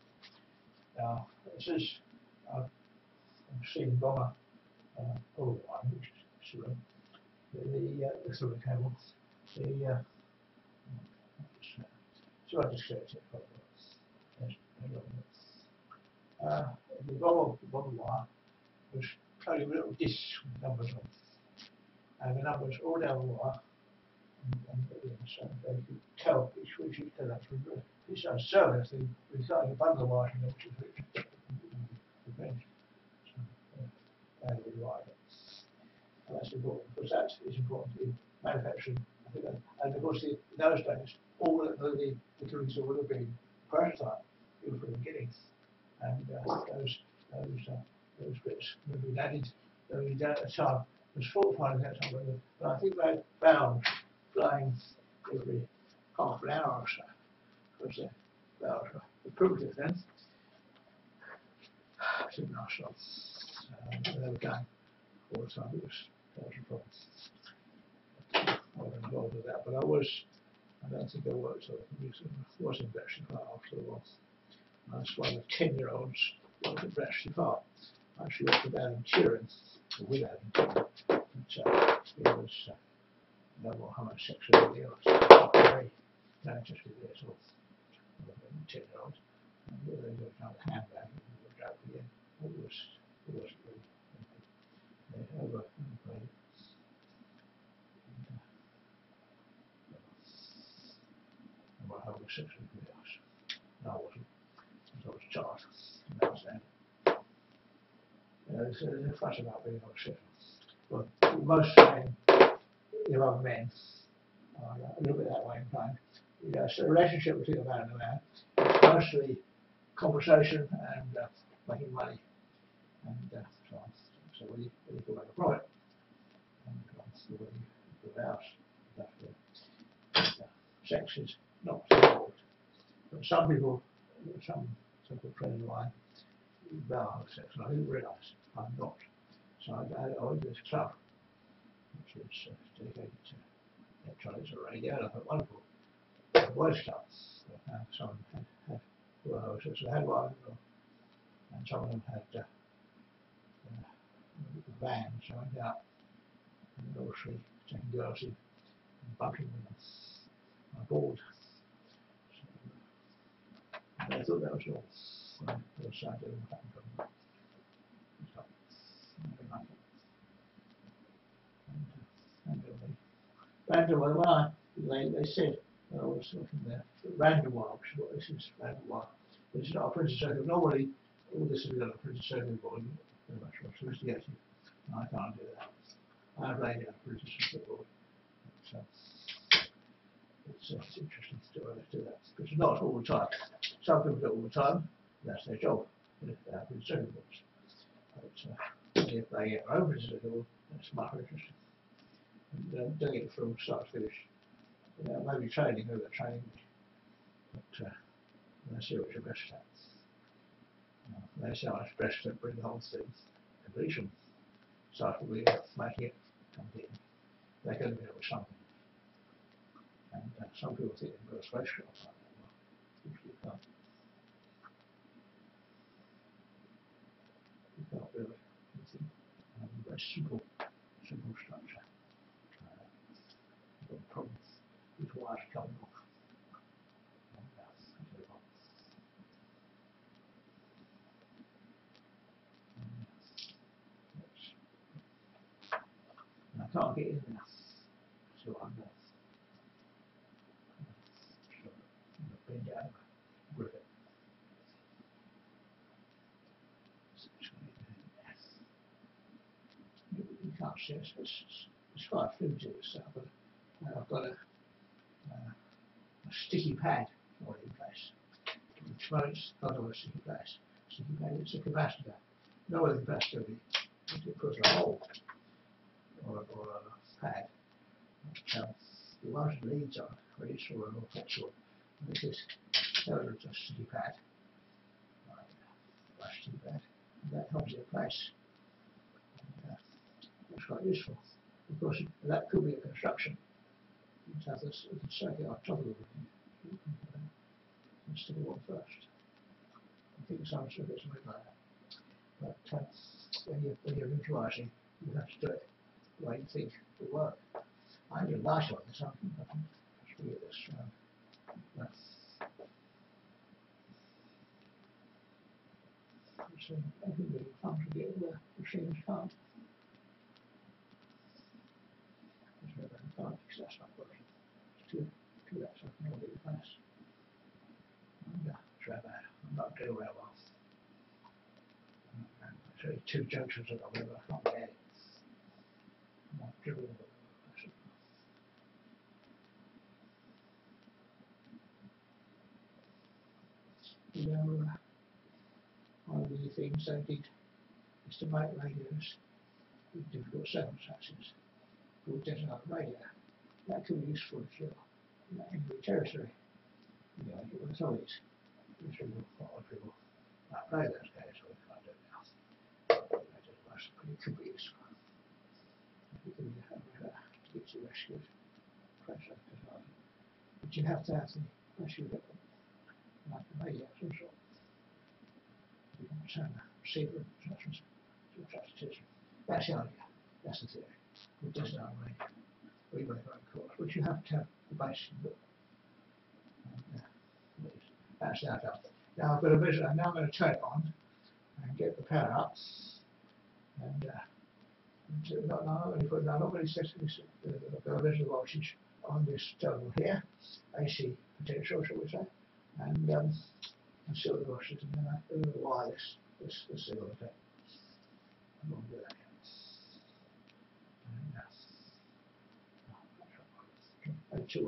Now, this is, uh, I'm seeing Bomber, uh, oh, sort of, the, uh, of cable, the, uh, so I just show it. Yes, I got it. Uh, the bottom, the wire was totally little discs with numbers on. And the numbers all down the wire. And, and, so they could tell which which each from this uh, service, they we started a bundle of is which the bench. So uh, they it. And that's important because that is important in manufacturing. I think that, and of course, in those days, all the, the, the drawings would have been prototype from the beginning. And uh, those those uh, those bits would been added down at the time. There's fault finding that time, but I think they found flying every half an hour or so. Because the valves were approved it then. It's a nice one. Uh, they were going all the time. It was that was a. I wasn't involved with that, but I was I don't think I was. I wasn't Bletchley after. I was one of the 10 year olds worked at Bletchley. I actually worked with Alan Turing, with Alan But uh, was uh, homosexual than was very just with years old. 10 year old. And were of handbag and we go again. It was, it overplayed. About homosexual videos. No, I wasn't. That. Yeah, there's, there's a fuss about being homosexual. But most men, you know, men, are a little bit that way in kind. You know, so the relationship between a man and a man is mostly conversation and uh, making money and uh, so on. So when you, when you feel like a profit, and uh, when you go out, that's the uh, is not involved. But some people, some so-called friends of mine, are homosexual. I didn't realise I'm not. So I, I this club, which was uh, dedicated to electronics and radio, and I thought, wonderful. The worst club. Uh, someone had, had were homosexual, had one, and some of them had uh, uh, vans, so I went out the grocery, taking girls in, and them. I bought I thought that was all. So, the side didn't happen from that. So, very much. And, uh, randomly, when I, they, they said, I was looking there, random which is what this is, random one, which is a printed circuit. Normally, all this is done a printed circuit board, very much more sophisticated. I can't do that. I've laid out a printed circuit board. So, it's, interesting to do, do that, because not all the time. Some people do it all the time, that's their job, if they have been. But uh, if they get own printed circuit that's much interesting. And, uh, doing it from start to finish. Maybe training, who they're training. But uh, let's see what you're best at. Uh, see how much best at bring the whole thing completion. Start with making it complete. They can do it with something. And uh, some people think got a spaceship on that. Well, can't. It. It's a um, very simple, simple structure. Uh, the problem with wires off. Uh, uh, I can't get in there. So I'm uh, bend down, grip it. You, it, so it's, it's, it's quite flimsy this stuff, but uh, I've got a, uh, a sticky pad for it in place. Mounts not on a sticky pad. Sticky pad, it's a capacitor. No other capacitor, we, we put a hole or, or a pad. Um, the ones with leads on useful and all flexible. And this is another adjustable pad. Right, adjustable pad. That holds it place. Quite useful. Of course, that could be a construction. You can have this, you can on top of it. Instead of one first. I think some circuits might like that. But uh, when, you, when you're visualizing, you have to do it the way you think will work. I did nice one this afternoon. I think. Let's read this. Um, yeah. So everybody contribute the can't. Fix that's not working. It's too, too that's not. And, uh, it's very bad. I'm not doing very well. And so two junctions of the river, get it. I'm not doing well. You know, uh, one of the things I did is to make radios in difficult circumstances That could be useful if you're in that. You know, want to always use your follow people. Not play those days, so we do it now. That just was, you can have uh, get you rescued, pressure as well. But you have to have the rescue of some. You turn the receiver and to attract attention. That's the idea. That's the. Does not run our own course, which you have to have the basic book. And, uh, that's that up. Now I've got a now I'm now going to turn it on and get the power up. And, uh, not, not only put, not to set this, uh, a visual voltage on this terminal here, AC potential, shall we say and um, and silver brushes and then I do the wireless this this silver thing. I'm going to do that again. And, see.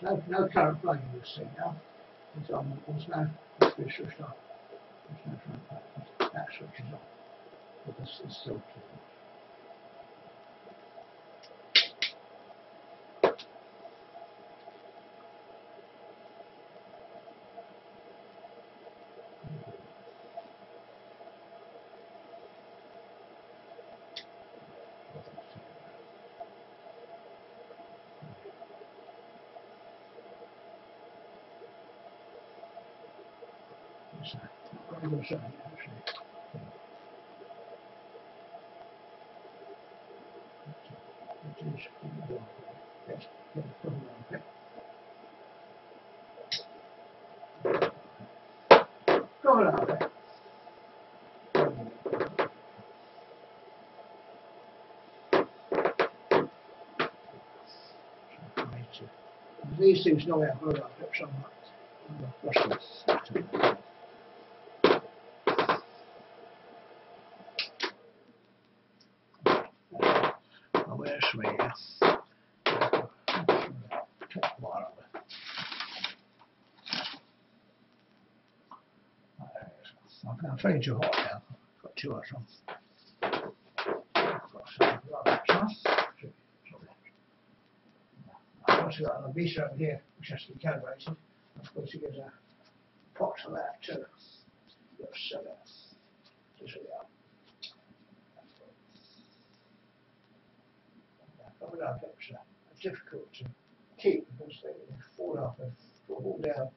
There's no, no current flowing in this thing now. It's on, there's no, it's switched off. There's no current That switches off. But this is still So, I'm going to show you. These things I've got so much. where's me? I'm feeling too hot now. I've Got too much on. I've also got a meter over here which has to be calibrated. Of course, you get a pot for that too. Just so that. Just so that. covered up extra are difficult to keep because they fall off and fall down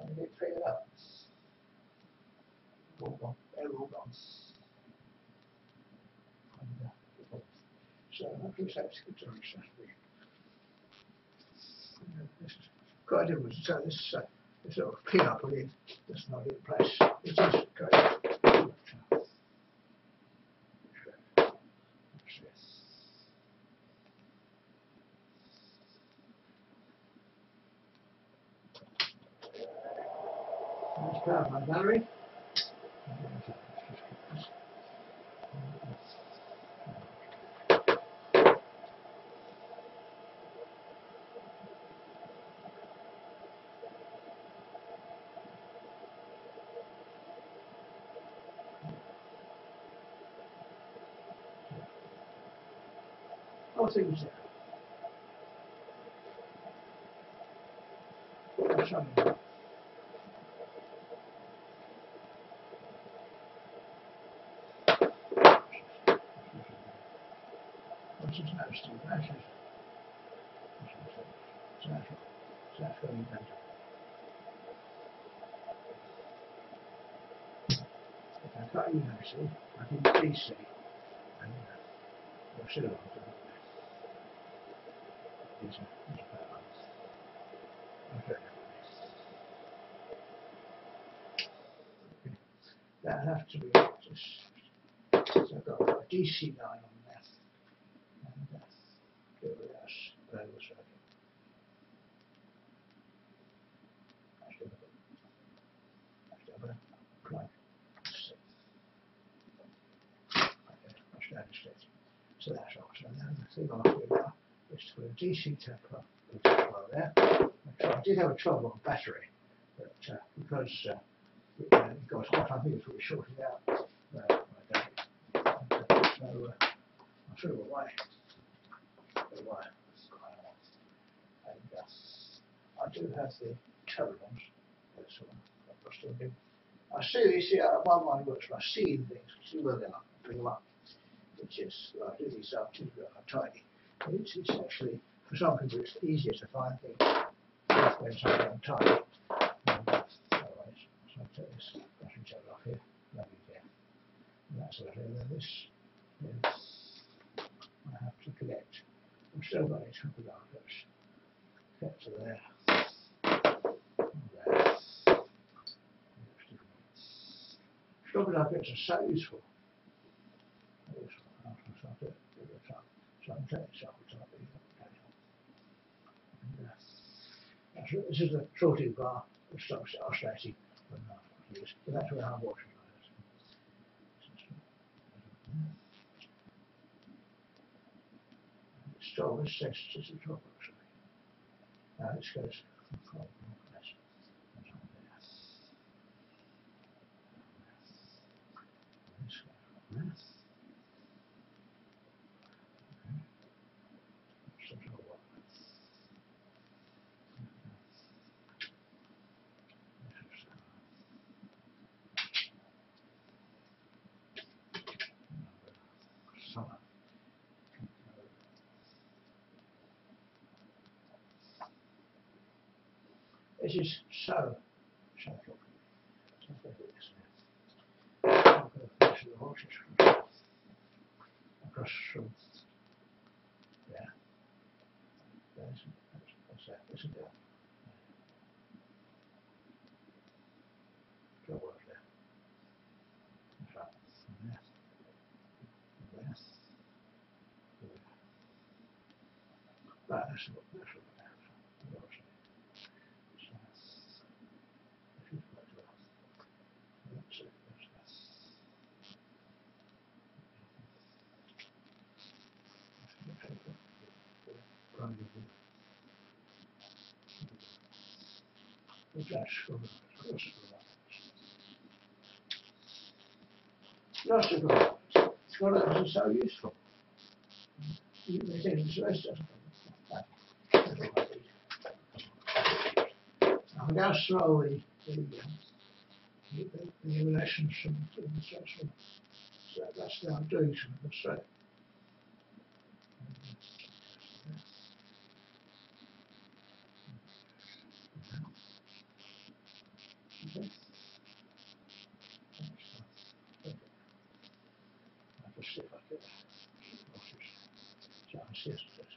and get filled up. All gone. They're all gone. And, uh, guess that's good difficult to tell. This, uh, sort of pin up. It quite Let's grab my battery. more things there. That's something. What's his name, Steve Ashes? South, South Wellington. If I you actually, I. And, uh, I should have looked at it. He's a, he's a better one. Okay. That'll have to be just, so I've got a DC line on there. And, uh, do it as, over circuit. Actually, I've got- actually, I've got a plug. Let's see. Okay, I should have it. So that's off. So now the thing I'll do now is to a DC well there. I did have a 12 volt battery, but uh, because uh, it, uh, it got hot, I think it's really shorted out. Uh, I don't- so uh, I threw away. Away. And uh, I do have the. I've still been. I see these here. One one works by seeing things. See where they are. Bring them up. Which is well, I do these up too, but I'm It's, it's actually for some people it's easier to find things when something on time. Uh, otherwise, so I'll take this battery off here. That's this is I have to connect. I've still got of outlets. Get to there. There. Outlets are so useful. So I'm trying to do the top. So I'm taking some of the top. And, uh, that's- This is a bar, but that's it's oh, that's- that's on there. This goes on there. Okay. Some sort of what? This is, uh, Summer. This is so, so lovely. So lovely, isn't it? I'm going to finish the horses from across from there. There's, that's, that's that, isn't there? Go work there. That's right, from there. From there. There. Right, that's what, that's what there. What else? So, if you've got to- that's it, that's that. Of less I'll now slowly the, the, the, the relations from the social. So that's now doing something straight. Okay. I'll just see if I can. So I'll see if it's-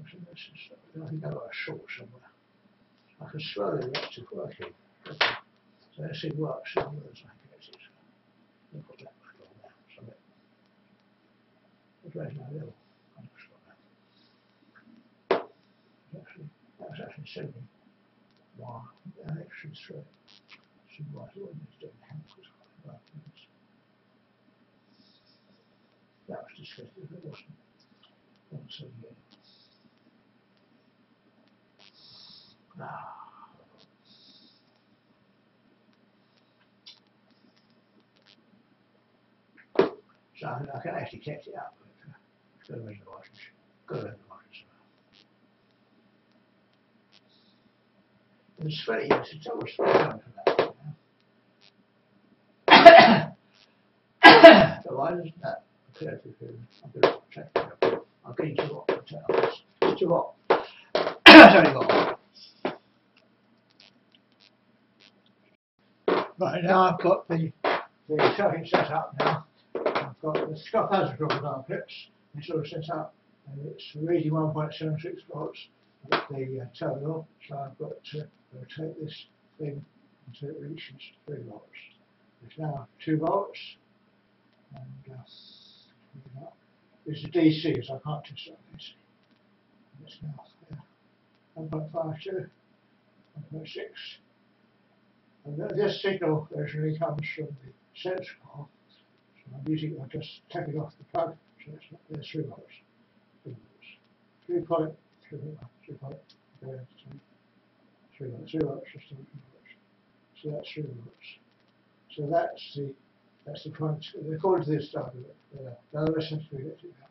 I think this is, I think I've got a short somewhere. I can slowly watch it working. So it works, it works Look at that back on so it. It's little. That's actually. Supervise what needs doing. That was if it wasn't. Once again. Ah. So I, I can actually catch it up, but uh, it's got to be the license. Got to be the license. It's funny, yes, it's always fun for that. so why doesn't that occur to you? I'm going to check it out. I'll get into what to tell us. To what? It's only got one. Right, now I've got the, the turret set up now. I've got the Scott Hazard crocodile clips. It's all set up and it's reading 1.76 volts at the uh, terminal. So I've got to rotate this thing until it reaches 3 volts. It's now 2 volts. And uh, bring it up. this is DC, so I can't test it on AC. It's now yeah, 1.52, 1.6. And th- this signal actually comes from the sense coil. So I'm using, I'm just tapping off the plug, so it's not, there's three volts. Three volts. Three point, three point, three point, okay, sorry. Three volts, three volts, three volts. So that's three volts. So that's the, that's the point, according to this diagram, uh, the has to be electric now.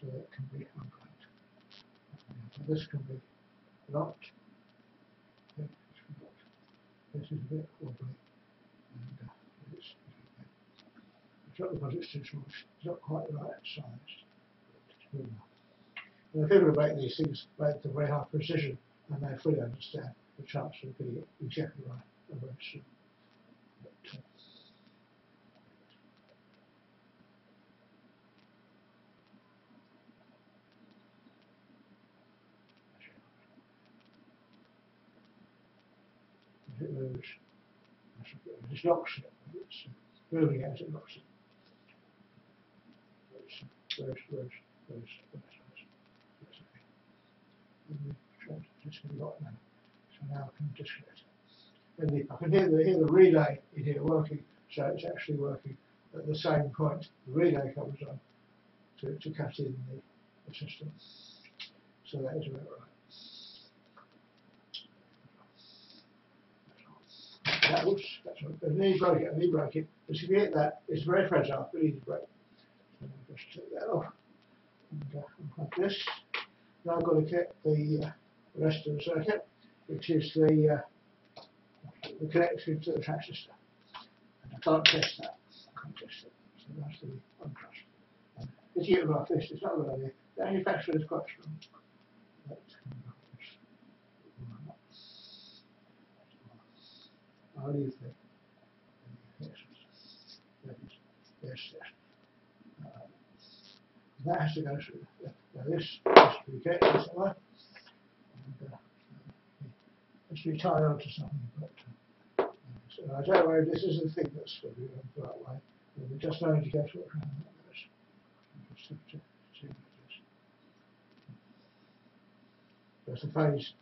So that can be unplugged. This can be locked. This is a bit wobbly. And uh, it's, it's too small, it's not quite the right size. And the people who make these things make them very high precision and they fully understand the chance of getting exactly right very soon. But, uh, if it moves, that's okay. If it's it, it's moving as it it. It's we try to just get now. So now I can disconnect it. And the, I can hear the, hear the relay in here working, so it's actually working at the same point. The relay comes on to, to cut in the, the system. So that is about right. That was, that's what, the knee broke it, knee broke it. But if you hit that, it's very fragile, but easy to break. So I'll just take that off. And uh, unplug this. Now I've got to get the uh, rest of the circuit, which is the, uh, the connection to the transistor. And I can't test that. I can't test it. So to be uncrushed. If you get it like this, it's not a good idea. The manufacturer is quite strong. But, um, I'll leave the, yes, yes, yes, yes. Uh, that has to go through, yeah, now this has to be kept somewhere. And, uh, it's to be tied onto something, but, uh, so I don't this is the thing that's going to be right way. And we just know to guess what round that is. The phase.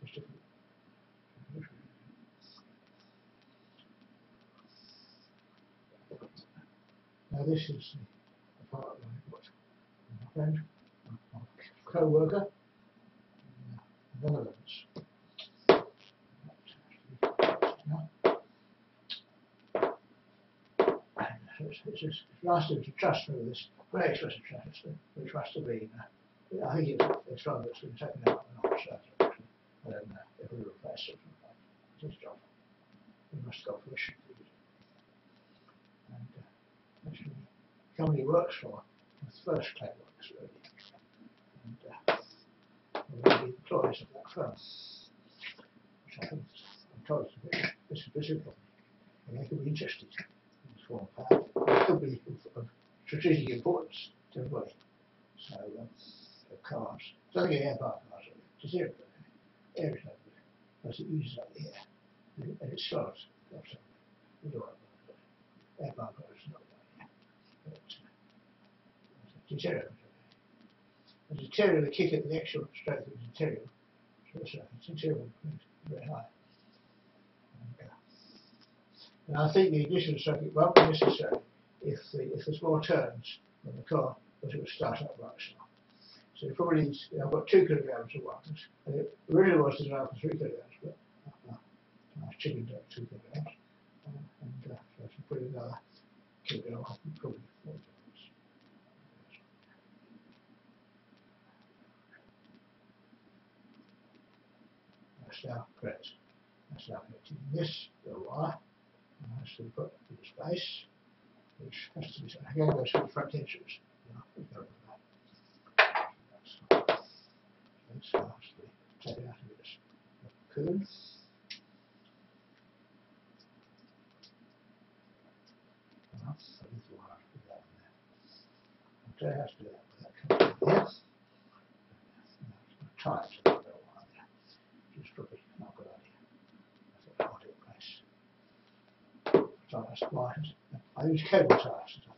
Now this is the, part that I got my friend, my, co-worker the Netherlands. And It's, it's, it's nice to trust with this, very expressive trust, which must have been, uh, I think it's, it's one that's been taken out of an old circuit. I don't know if we replace it from. It's his job. We must go for the shoot. The company he works for, was first clay works really. And uh, the employees of that firm, which I think is, I'm told is a a busy company. And they could be interested in this form of power. It could be of, strategic importance to everybody. So, um, the cars, so they get air power cars, it's zero. Air is no because it uses up the air. And it slows. Also, we don't that. Air power cars is not uh, it's deterrent. The deterrent, the kick at the actual strength of the deterrent. So it's, uh, it's very high. And, And I think the ignition circuit won't be necessary if, the, if there's more turns on the car, but it will start up right so. So it probably needs, you know, I've got two kilograms of wires, and it really was designed for three kilograms, but uh, I chickened out two kilograms. Uh, and uh, so I can put another kilogram probably now correct. That's now connecting this little wire. And that's to put in space, which has to be, goes to the front with that. That's- Let's actually take out of this. Well, so this will have to go in there. That that in. Tie it wire. Just not a good idea. I I'll do it place. So that's wires. I use cable ties that.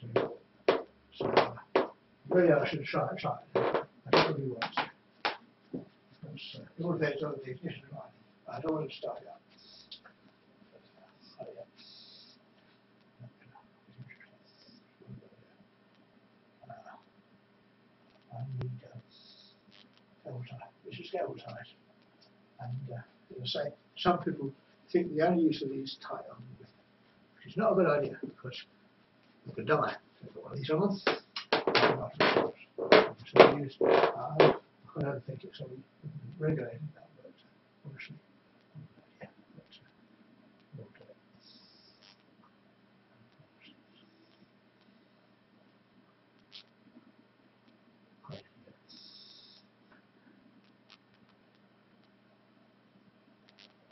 So, so really I should try it, try. I don't really to. Because uh, it would take over the ignition. I don't want to start up. But, uh, hurry up. Need uh, tie. This is ties. And uh, as I say, some people think the only use of these tie on, which is not a good idea because you could die. if one of these on. So I use, uh, I don't think it's regulated that, but uh, obviously. Yeah, but, uh, we'll do it. Quite a bit.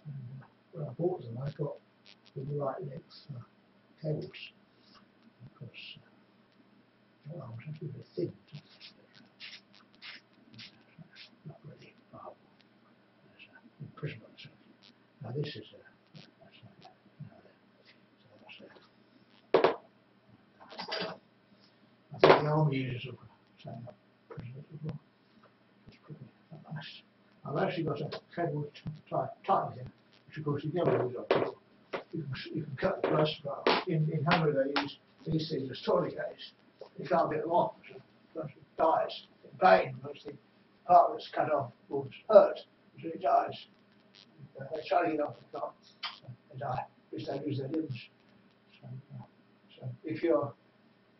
And, uh, When I bought them, I got the right length uh, cables. Because uh, well, I was thin. Not really viable. There's a imprisonment. So now this is a. That. The army uses of saying as well. It's pretty nice. I've actually got a cable t- tie tighten here, which of course you never on people. You can, you can cut the plus bar. In, in Hungary they use these things as tourniquets. You can't get them off, so the dies in pain because the part that's cut off will hurt, so he dies. Uh, they try to get off the car, so they die, because they lose their limbs. So, uh, so if you're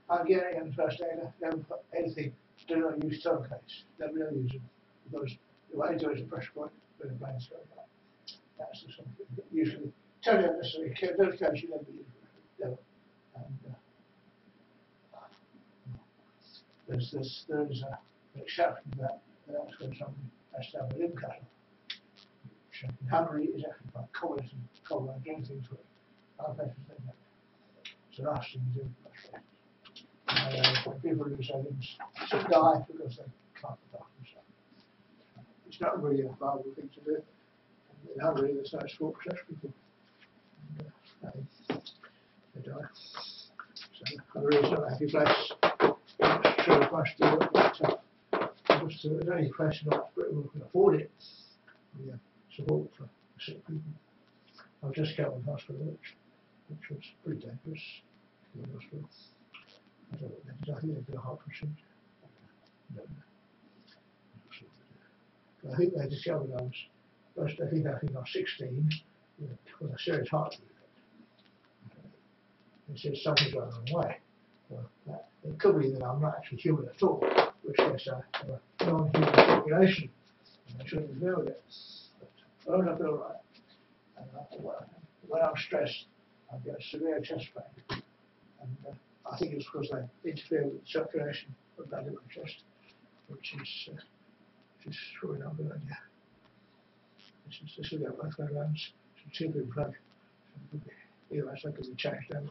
Hungarian first aider, don't put anything, do not use tourniquets, really use them, because the way to do it is a pressure point with a brain stroke. That's the something that usually, totally unnecessary, tourniquets you never use, never. And, uh, there's this, there's a, an exception that, that's when somebody has to have a limb. Which in Hungary is actually quite common, it's common, I don't think to it. Other places they don't. It's last thing you do. Uh, people their limbs, some die because they can't look. It's not really a viable thing to do. In Hungary, there's no sport for such people. And, uh, they, they die. So Hungary is a happy place sure I look at it, uh, there's only a question can afford it. The uh, support for sick people. I've just come in hospital, which, which was pretty dangerous in the hospital. I don't know what. I think they did a heart procedure. I. I think they discovered I was, first I think I think was 16 with a, serious heart. They said something's going the wrong way. Well, that, it could be that I'm not actually human at all, which is I a non-human population, and I shouldn't deal with it. But I feel right, and I, when, when I'm stressed, I get a severe chest pain, and uh, I think it's because they interfere with the circulation of blood in my chest, which is, uh, which is probably not good idea. This is this will go both way around. Some tubing plug. Earwax that can be changed over.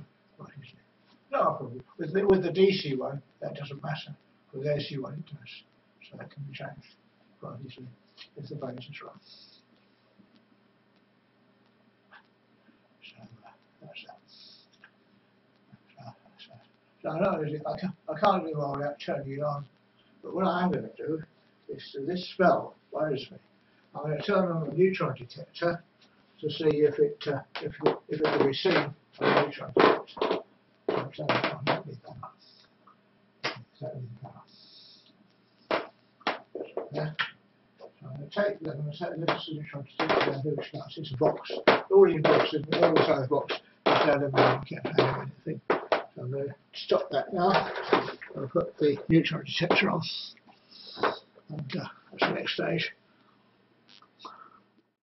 No problem. With the, with the DC one, that doesn't matter. With the AC one, it does. So that can be changed quite easily if the base is wrong. So uh, so, so I know I can't, I can't do all that turning it on, but what I am going to do is this spell worries me. I'm going to turn on the neutron detector to see if it uh, if if it will be seen neutron detector. Not with that. I'm going to take them and set starts it's a box, already in box, all the box. Have anything. So I'm going to stop that now. I'll put the neutron detector on. And uh, that's the next stage.